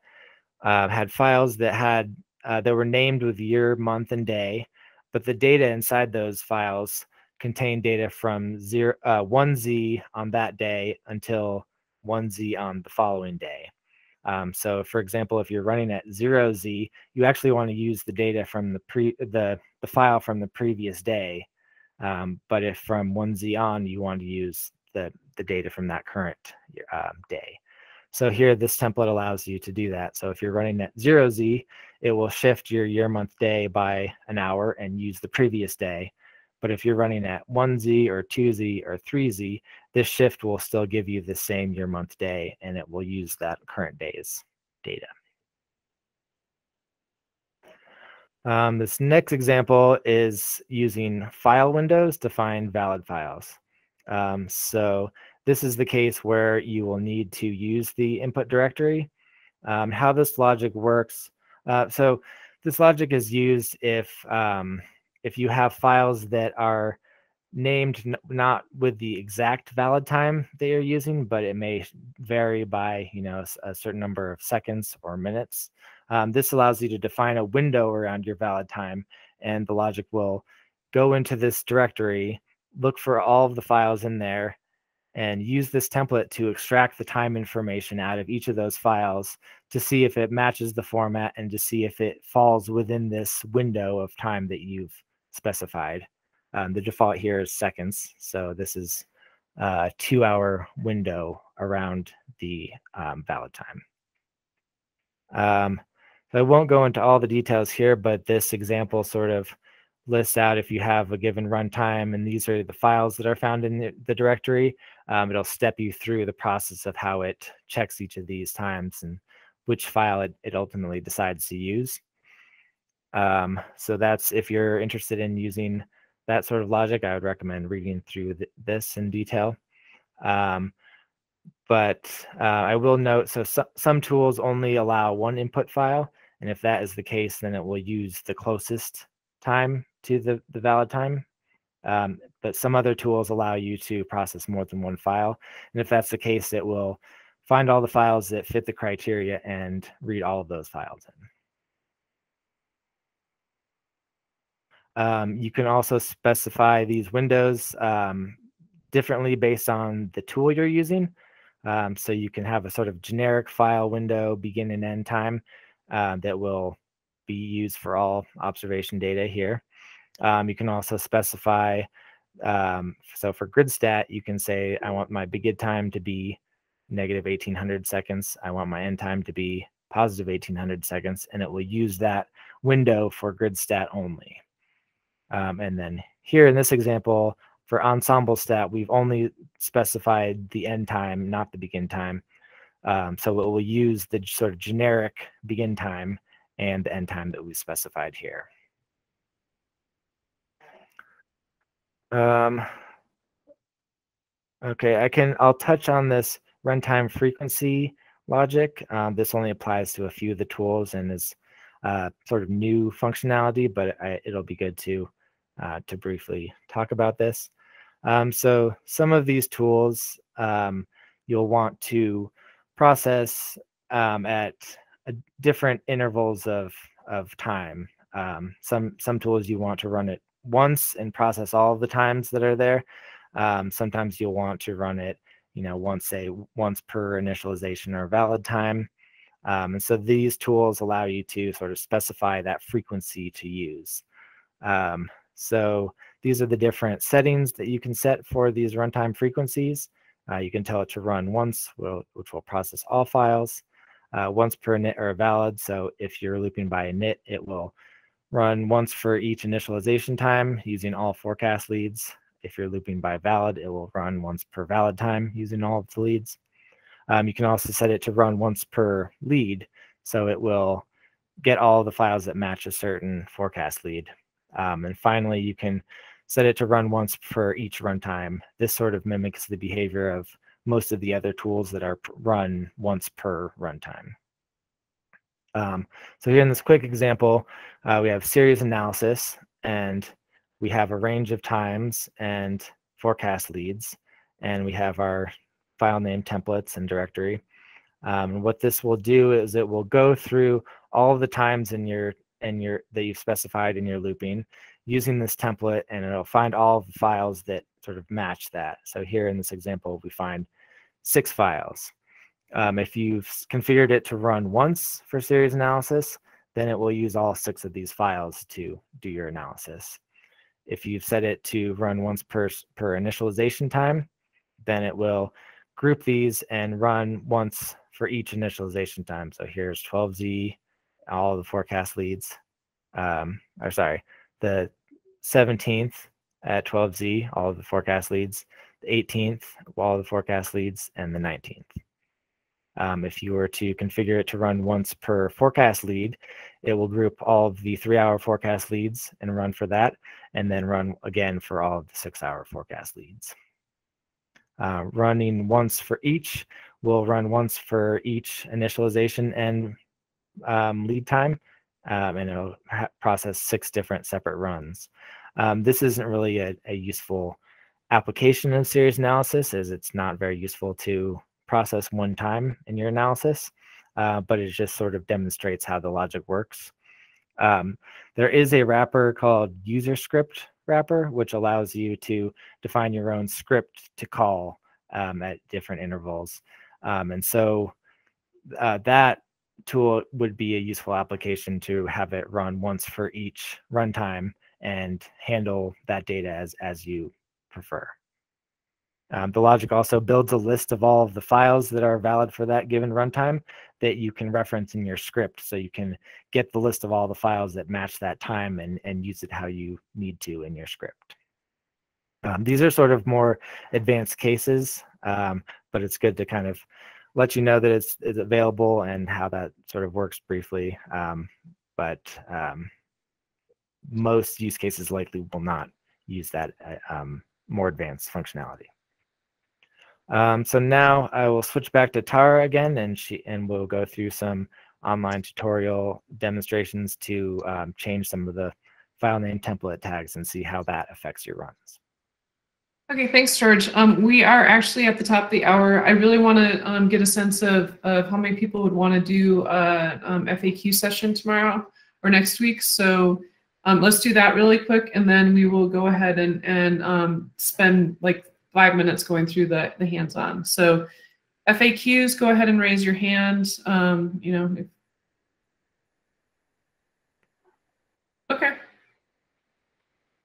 uh, had files that had uh, that were named with year, month, and day, but the data inside those files contained data from zero, uh, 1Z on that day until 1Z on the following day. Um, so for example, if you're running at 0Z, you actually want to use the data from the pre the, the file from the previous day. Um, but if from 1Z on, you want to use the, the data from that current uh, day. So here, this template allows you to do that. So if you're running at 0Z, it will shift your year, month, day by an hour and use the previous day. But if you're running at 1Z or 2Z or 3Z, this shift will still give you the same year, month, day, and it will use that current day's data. Um, this next example is using file windows to find valid files. Um, so this is the case where you will need to use the input directory. Um, how this logic works uh, so this logic is used if um, if you have files that are named not with the exact valid time that you're using, but it may vary by you know a certain number of seconds or minutes. Um, this allows you to define a window around your valid time, and the logic will go into this directory, look for all of the files in there, and use this template to extract the time information out of each of those files to see if it matches the format and to see if it falls within this window of time that you've specified. Um, the default here is seconds, so this is a two hour window around the um, valid time. Um, so I won't go into all the details here, but this example sort of lists out if you have a given runtime and these are the files that are found in the, the directory. Um, it'll step you through the process of how it checks each of these times and which file it, it ultimately decides to use. Um, so that's if you're interested in using that sort of logic, I would recommend reading through th this in detail. Um, but uh, I will note, so, so some tools only allow one input file. And if that is the case, then it will use the closest time to the, the valid time. Um, but some other tools allow you to process more than one file. And if that's the case, it will find all the files that fit the criteria and read all of those files in. Um, you can also specify these windows um, differently based on the tool you're using. Um, so you can have a sort of generic file window begin and end time uh, that will be used for all observation data here. Um, you can also specify, um, so for GridStat, you can say, I want my begin time to be negative 1800 seconds. I want my end time to be positive 1800 seconds, and it will use that window for GridStat only. Um, and then here in this example, for ensemble stat, we've only specified the end time, not the begin time. Um, so it will use the sort of generic begin time and the end time that we specified here. Um, okay, I can, I'll touch on this runtime frequency logic. Um, this only applies to a few of the tools and is uh, sort of new functionality, but I, it'll be good to, uh, to briefly talk about this. Um, so some of these tools um, you'll want to process um, at different intervals of, of time. Um, some, some tools you want to run it once and process all of the times that are there. Um, sometimes you'll want to run it, you know, once say once per initialization or valid time. Um, and so these tools allow you to sort of specify that frequency to use. Um, so these are the different settings that you can set for these runtime frequencies. Uh, you can tell it to run once, which will process all files, uh, once per init or valid. So if you're looping by init, it will run once for each initialization time using all forecast leads. If you're looping by valid, it will run once per valid time using all of the leads. Um, you can also set it to run once per lead. So it will get all the files that match a certain forecast lead. Um, and finally, you can set it to run once for each runtime. This sort of mimics the behavior of most of the other tools that are run once per runtime. Um, so here in this quick example, uh, we have series analysis and we have a range of times and forecast leads, and we have our file name templates and directory. Um, what this will do is it will go through all of the times in your in your that you've specified in your looping using this template, and it'll find all the files that sort of match that. So here in this example, we find six files. Um, if you've configured it to run once for series analysis, then it will use all six of these files to do your analysis. If you've set it to run once per, per initialization time, then it will group these and run once for each initialization time. So here's 12Z, all the forecast leads, um, or sorry, the 17th at 12Z, all of the forecast leads, the 18th, all the forecast leads, and the 19th. Um, if you were to configure it to run once per forecast lead, it will group all of the three hour forecast leads and run for that, and then run again for all of the six hour forecast leads. Uh, running once for each will run once for each initialization and um, lead time, um, and it'll process six different separate runs. Um, this isn't really a, a useful application of series analysis as it's not very useful to process one time in your analysis, uh, but it just sort of demonstrates how the logic works. Um, there is a wrapper called user script wrapper, which allows you to define your own script to call um, at different intervals. Um, and so uh, that tool would be a useful application to have it run once for each runtime and handle that data as, as you prefer. Um, the logic also builds a list of all of the files that are valid for that given runtime that you can reference in your script. So you can get the list of all the files that match that time and, and use it how you need to in your script. Um, these are sort of more advanced cases, um, but it's good to kind of let you know that it's, it's available and how that sort of works briefly. Um, but um, most use cases likely will not use that uh, um, more advanced functionality. Um, so now I will switch back to Tara again, and she and we'll go through some online tutorial demonstrations to um, change some of the file name template tags and see how that affects your runs. Okay, thanks, George. Um, we are actually at the top of the hour. I really want to um, get a sense of, of how many people would want to do a um, FAQ session tomorrow or next week. So um, let's do that really quick, and then we will go ahead and, and um, spend like five minutes going through the, the hands-on. So FAQs, go ahead and raise your hand. Um, you know, okay.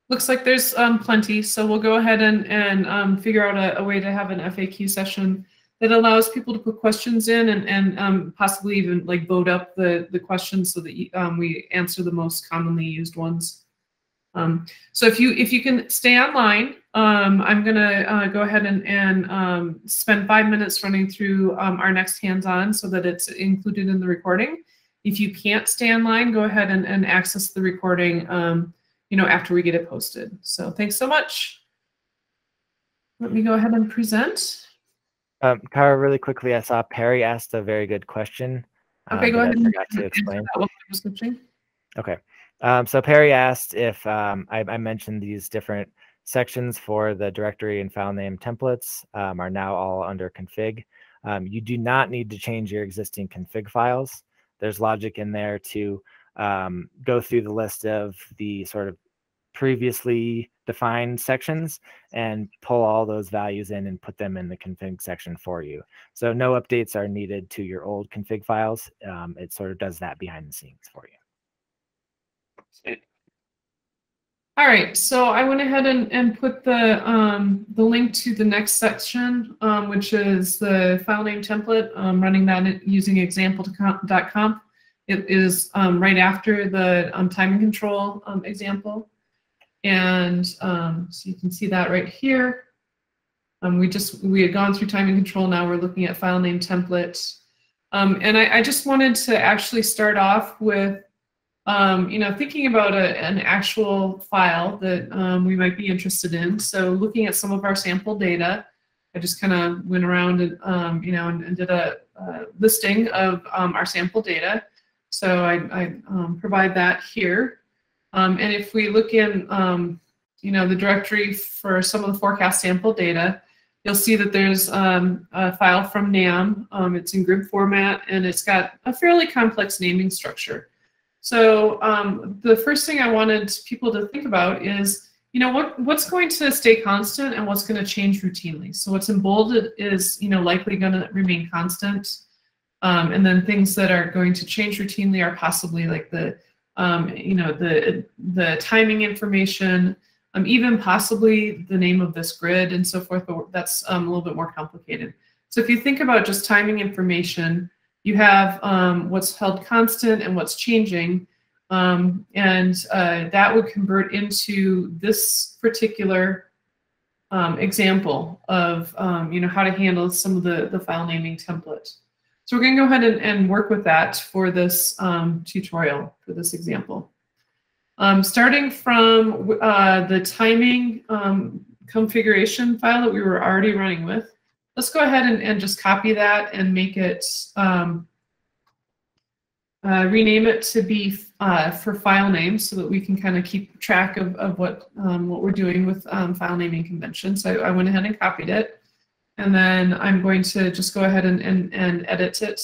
Looks like there's um, plenty, so we'll go ahead and, and um, figure out a, a, way to have an FAQ session that allows people to put questions in and, and um, possibly even like vote up the, the questions so that um, we answer the most commonly used ones. Um, so if you if you can stay online, um, I'm going to uh, go ahead and, and spend five minutes running through our next hands-on so that it's included in the recording. If you can't stay online, go ahead and, and access the recording, you know, after we get it posted. So thanks so much. Let me go ahead and present. Um, Tara, really quickly, I saw Perry asked a very good question. Okay, uh, go ahead. I forgot to explain. Okay. Um, so Perry asked if um, I, I, mentioned these different sections for the directory and file name templates um, are now all under config. Um, you do not need to change your existing config files. There's logic in there to um, go through the list of the sort of previously defined sections and pull all those values in and put them in the config section for you. So no updates are needed to your old config files. Um, it sort of does that behind the scenes for you. All right, so I went ahead and, and put the um, the link to the next section, um, which is the file name template, um, running that using example.conf. It is um, right after the um, timing control um, example. And so you can see that right here. we just, we had gone through timing control, now we're looking at file name template. and I, I just wanted to actually start off with um, you know, thinking about a, an actual file that um, we might be interested in. So looking at some of our sample data, I just kind of went around and, um, you know, and, and did a, a, listing of um, our sample data. So I, I um, provide that here. Um, and if we look in, you know, the directory for some of the forecast sample data, you'll see that there's um, a file from NAM. Um, it's in GRIB format and it's got a fairly complex naming structure. So um, the first thing I wanted people to think about is, you know, what, what's going to stay constant and what's going to change routinely. So what's in bold is, you know, likely going to remain constant. Um, and then things that are going to change routinely are possibly like the, um, you know, the, the timing information, um, even possibly the name of this grid and so forth, but that's um, a little bit more complicated. So if you think about just timing information, you have um, what's held constant and what's changing, um, and uh, that would convert into this particular example of you know how to handle some of the, the file naming template. So we're going to go ahead and, and work with that for this tutorial, for this example. Um, starting from uh, the timing um, configuration file that we were already running with, let's go ahead and, and just copy that and make it, um, uh, rename it to be uh, for file names so that we can kind of keep track of, of what, um, what we're doing with um, file naming convention. So I went ahead and copied it. And then I'm going to just go ahead and, and, and edit it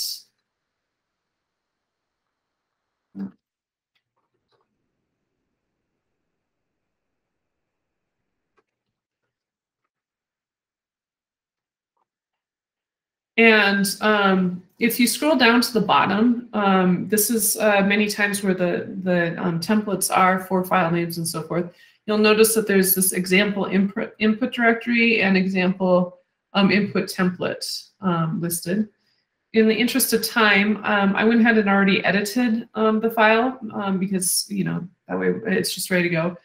And um, if you scroll down to the bottom, um, this is uh, many times where the, the um, templates are for file names and so forth. You'll notice that there's this example input, input directory and example um, input template um, listed. In the interest of time, um, I went ahead and already edited the file because, you know, that way it's just ready to go.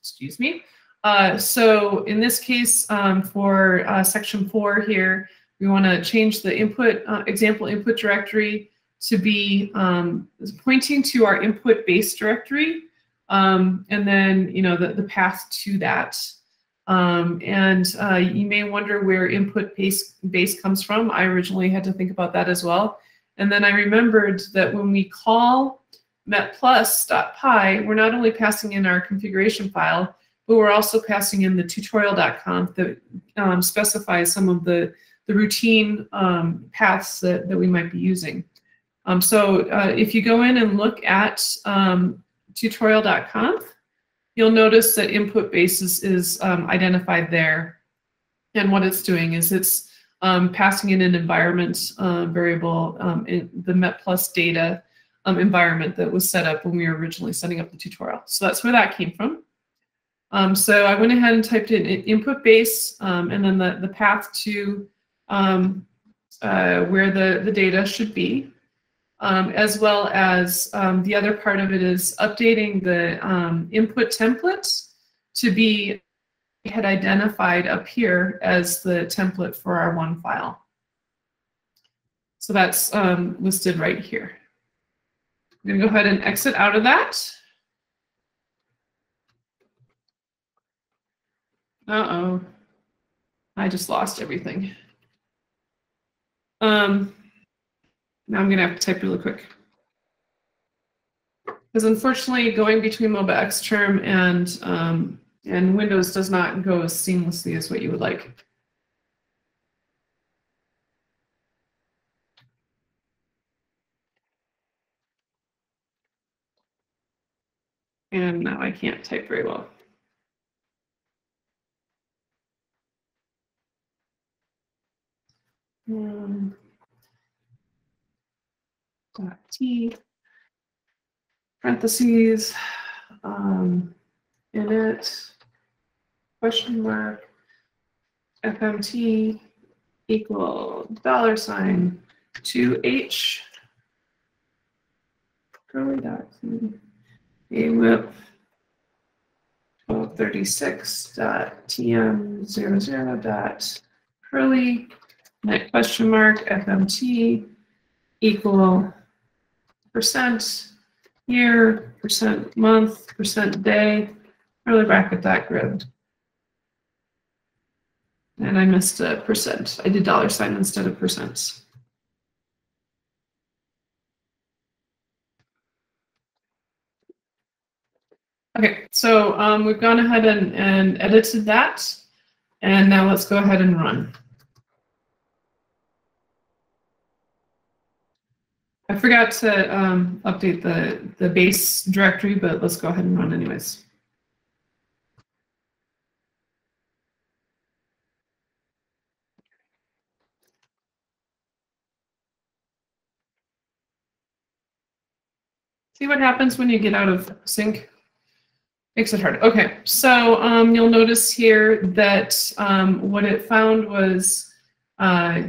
excuse me. Uh, so in this case, um, for uh, section four here, we want to change the input uh, example input directory to be um, pointing to our input base directory, um, and then you know the, the path to that. Um, and uh, you may wonder where input base base comes from. I originally had to think about that as well, and then I remembered that when we call metplus.py, we're not only passing in our configuration file, but we're also passing in the tutorial.conf that um, specifies some of the, the routine um, paths that, that we might be using. Um, so uh, if you go in and look at um, tutorial.conf, you'll notice that input basis is um, identified there. And what it's doing is it's um, passing in an environment uh, variable in the METplus data environment that was set up when we were originally setting up the tutorial. So that's where that came from. Um, so I went ahead and typed in input base um, and then the, the path to um, uh, where the, the data should be, um, as well as um, the other part of it is updating the um, input template to be had identified up here as the template for our one file. So that's listed right here. I'm going to go ahead and exit out of that. Uh-oh. I just lost everything. Um, now I'm going to have to type really quick. Because unfortunately, going between MobaXterm and, um, and Windows does not go as seamlessly as what you would like. And now I can't type very well. Um, dot T parentheses um, init question mark FMT equal dollar sign 2H curly dot a whip 1236 dot tm 00 dot curly Next question mark, FMT equal percent year, percent month, percent day, really bracket that grid. And I missed a percent. I did dollar sign instead of percents. Okay, so um, we've gone ahead and, and edited that. And now let's go ahead and run. I forgot to um, update the, the base directory, but let's go ahead and run anyways. See what happens when you get out of sync? Makes it hard. Okay, so um, you'll notice here that um, what it found was uh,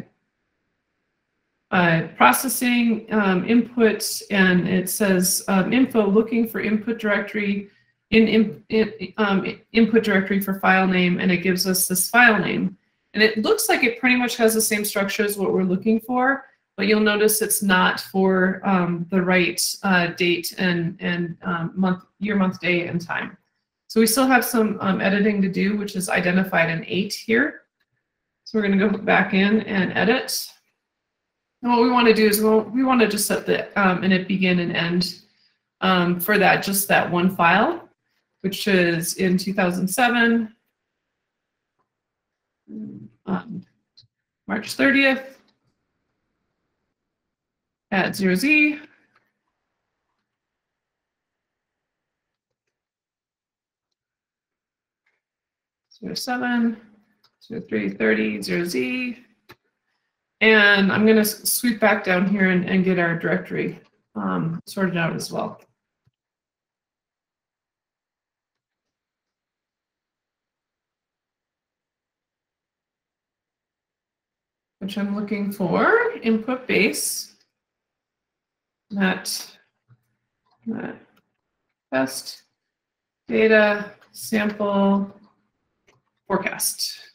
uh, processing um, input, and it says um, info looking for input directory in, in, in um, input directory for file name, and it gives us this file name. And it looks like it pretty much has the same structure as what we're looking for, but you'll notice it's not for um, the right uh, date and, and um, month, year, month, day, and time. So we still have some um, editing to do, which is identified in 8 here. So we're going to go back in and edit. And what we want to do is we'll, we want to just set the um, init begin and end um, for that, just that one file, which is in 2007, um, March 30th, at 0z. Zero seven, zero three, thirty, zero Z. And I'm gonna sweep back down here and, and get our directory um, sorted out as well. Which I'm looking for, input base that, that best data sample forecast.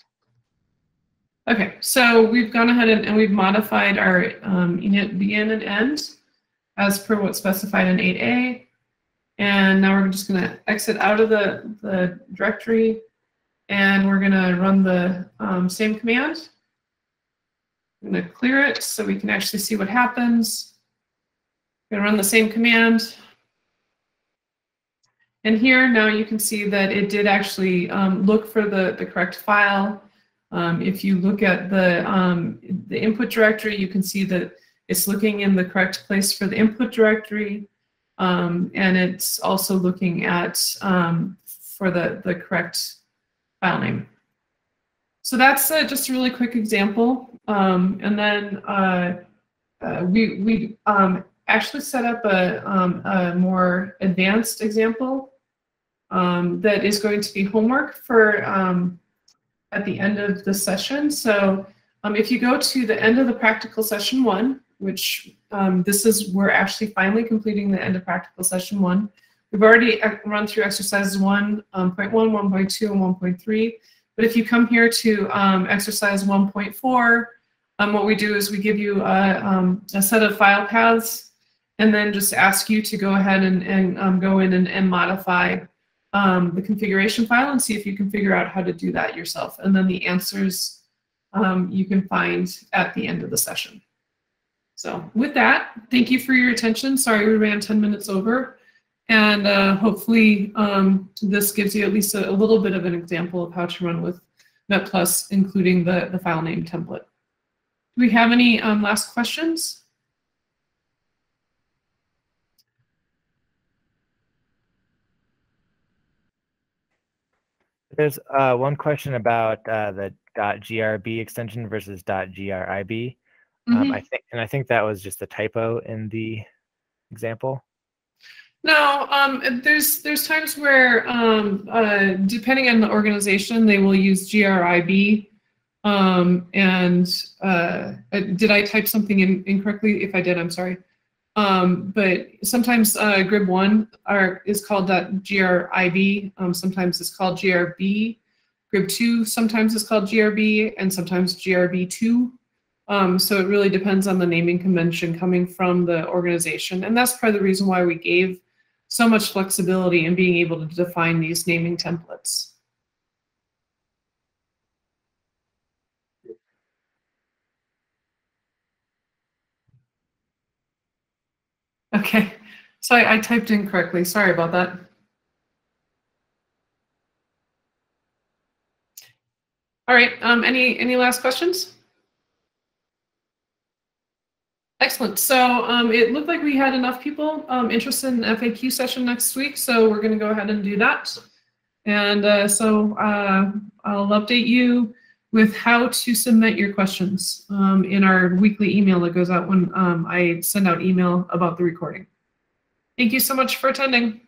Okay, so we've gone ahead and, and we've modified our um, init begin and end as per what's specified in 8a. And now we're just going to exit out of the, the directory and we're going to run the um, same command. I'm going to clear it so we can actually see what happens going to run the same command. And here now you can see that it did actually um, look for the, the correct file. Um, if you look at the, um, the input directory, you can see that it's looking in the correct place for the input directory. Um, and it's also looking at um, for the, the correct file name. So that's uh, just a really quick example. Um, and then uh, uh, we, we actually set up a, um, a more advanced example um, that is going to be homework for um, at the end of the session. So um, if you go to the end of the practical session one, which um, this is, we're actually finally completing the end of practical session one. We've already uh, run through exercises 1.1, um, 1.2, and 1.3. But if you come here to exercise 1.4, um, what we do is we give you a, um, a, set of file paths and then just ask you to go ahead and, and um, go in and, and modify um, the configuration file and see if you can figure out how to do that yourself. And then the answers um, you can find at the end of the session. So with that, thank you for your attention. Sorry we ran 10 minutes over. And uh, hopefully um, this gives you at least a, a, little bit of an example of how to run with METplus, including the, the file name template. Do we have any um, last questions? There's uh, one question about uh, the .grb extension versus .grib. Um, mm-hmm. I think, and I think that was just a typo in the example. No, um, there's there's times where um, uh, depending on the organization, they will use grib. Um, and uh, uh, did I type something in incorrectly? If I did, I'm sorry. Um, but sometimes uh, GRIB1 are, is called .grib, um, sometimes it's called GRB. GRIB2 sometimes is called GRB, and sometimes GRB2. Um, so it really depends on the naming convention coming from the organization. And that's part of the reason why we gave so much flexibility in being able to define these naming templates. Okay, so I, I typed incorrectly. Sorry about that. All right, um, any, any last questions? Excellent. So um, it looked like we had enough people um, interested in FAQ session next week, so we're going to go ahead and do that. And uh, so uh, I'll update you with how to submit your questions um, in our weekly email that goes out when um, I send out email about the recording. Thank you so much for attending.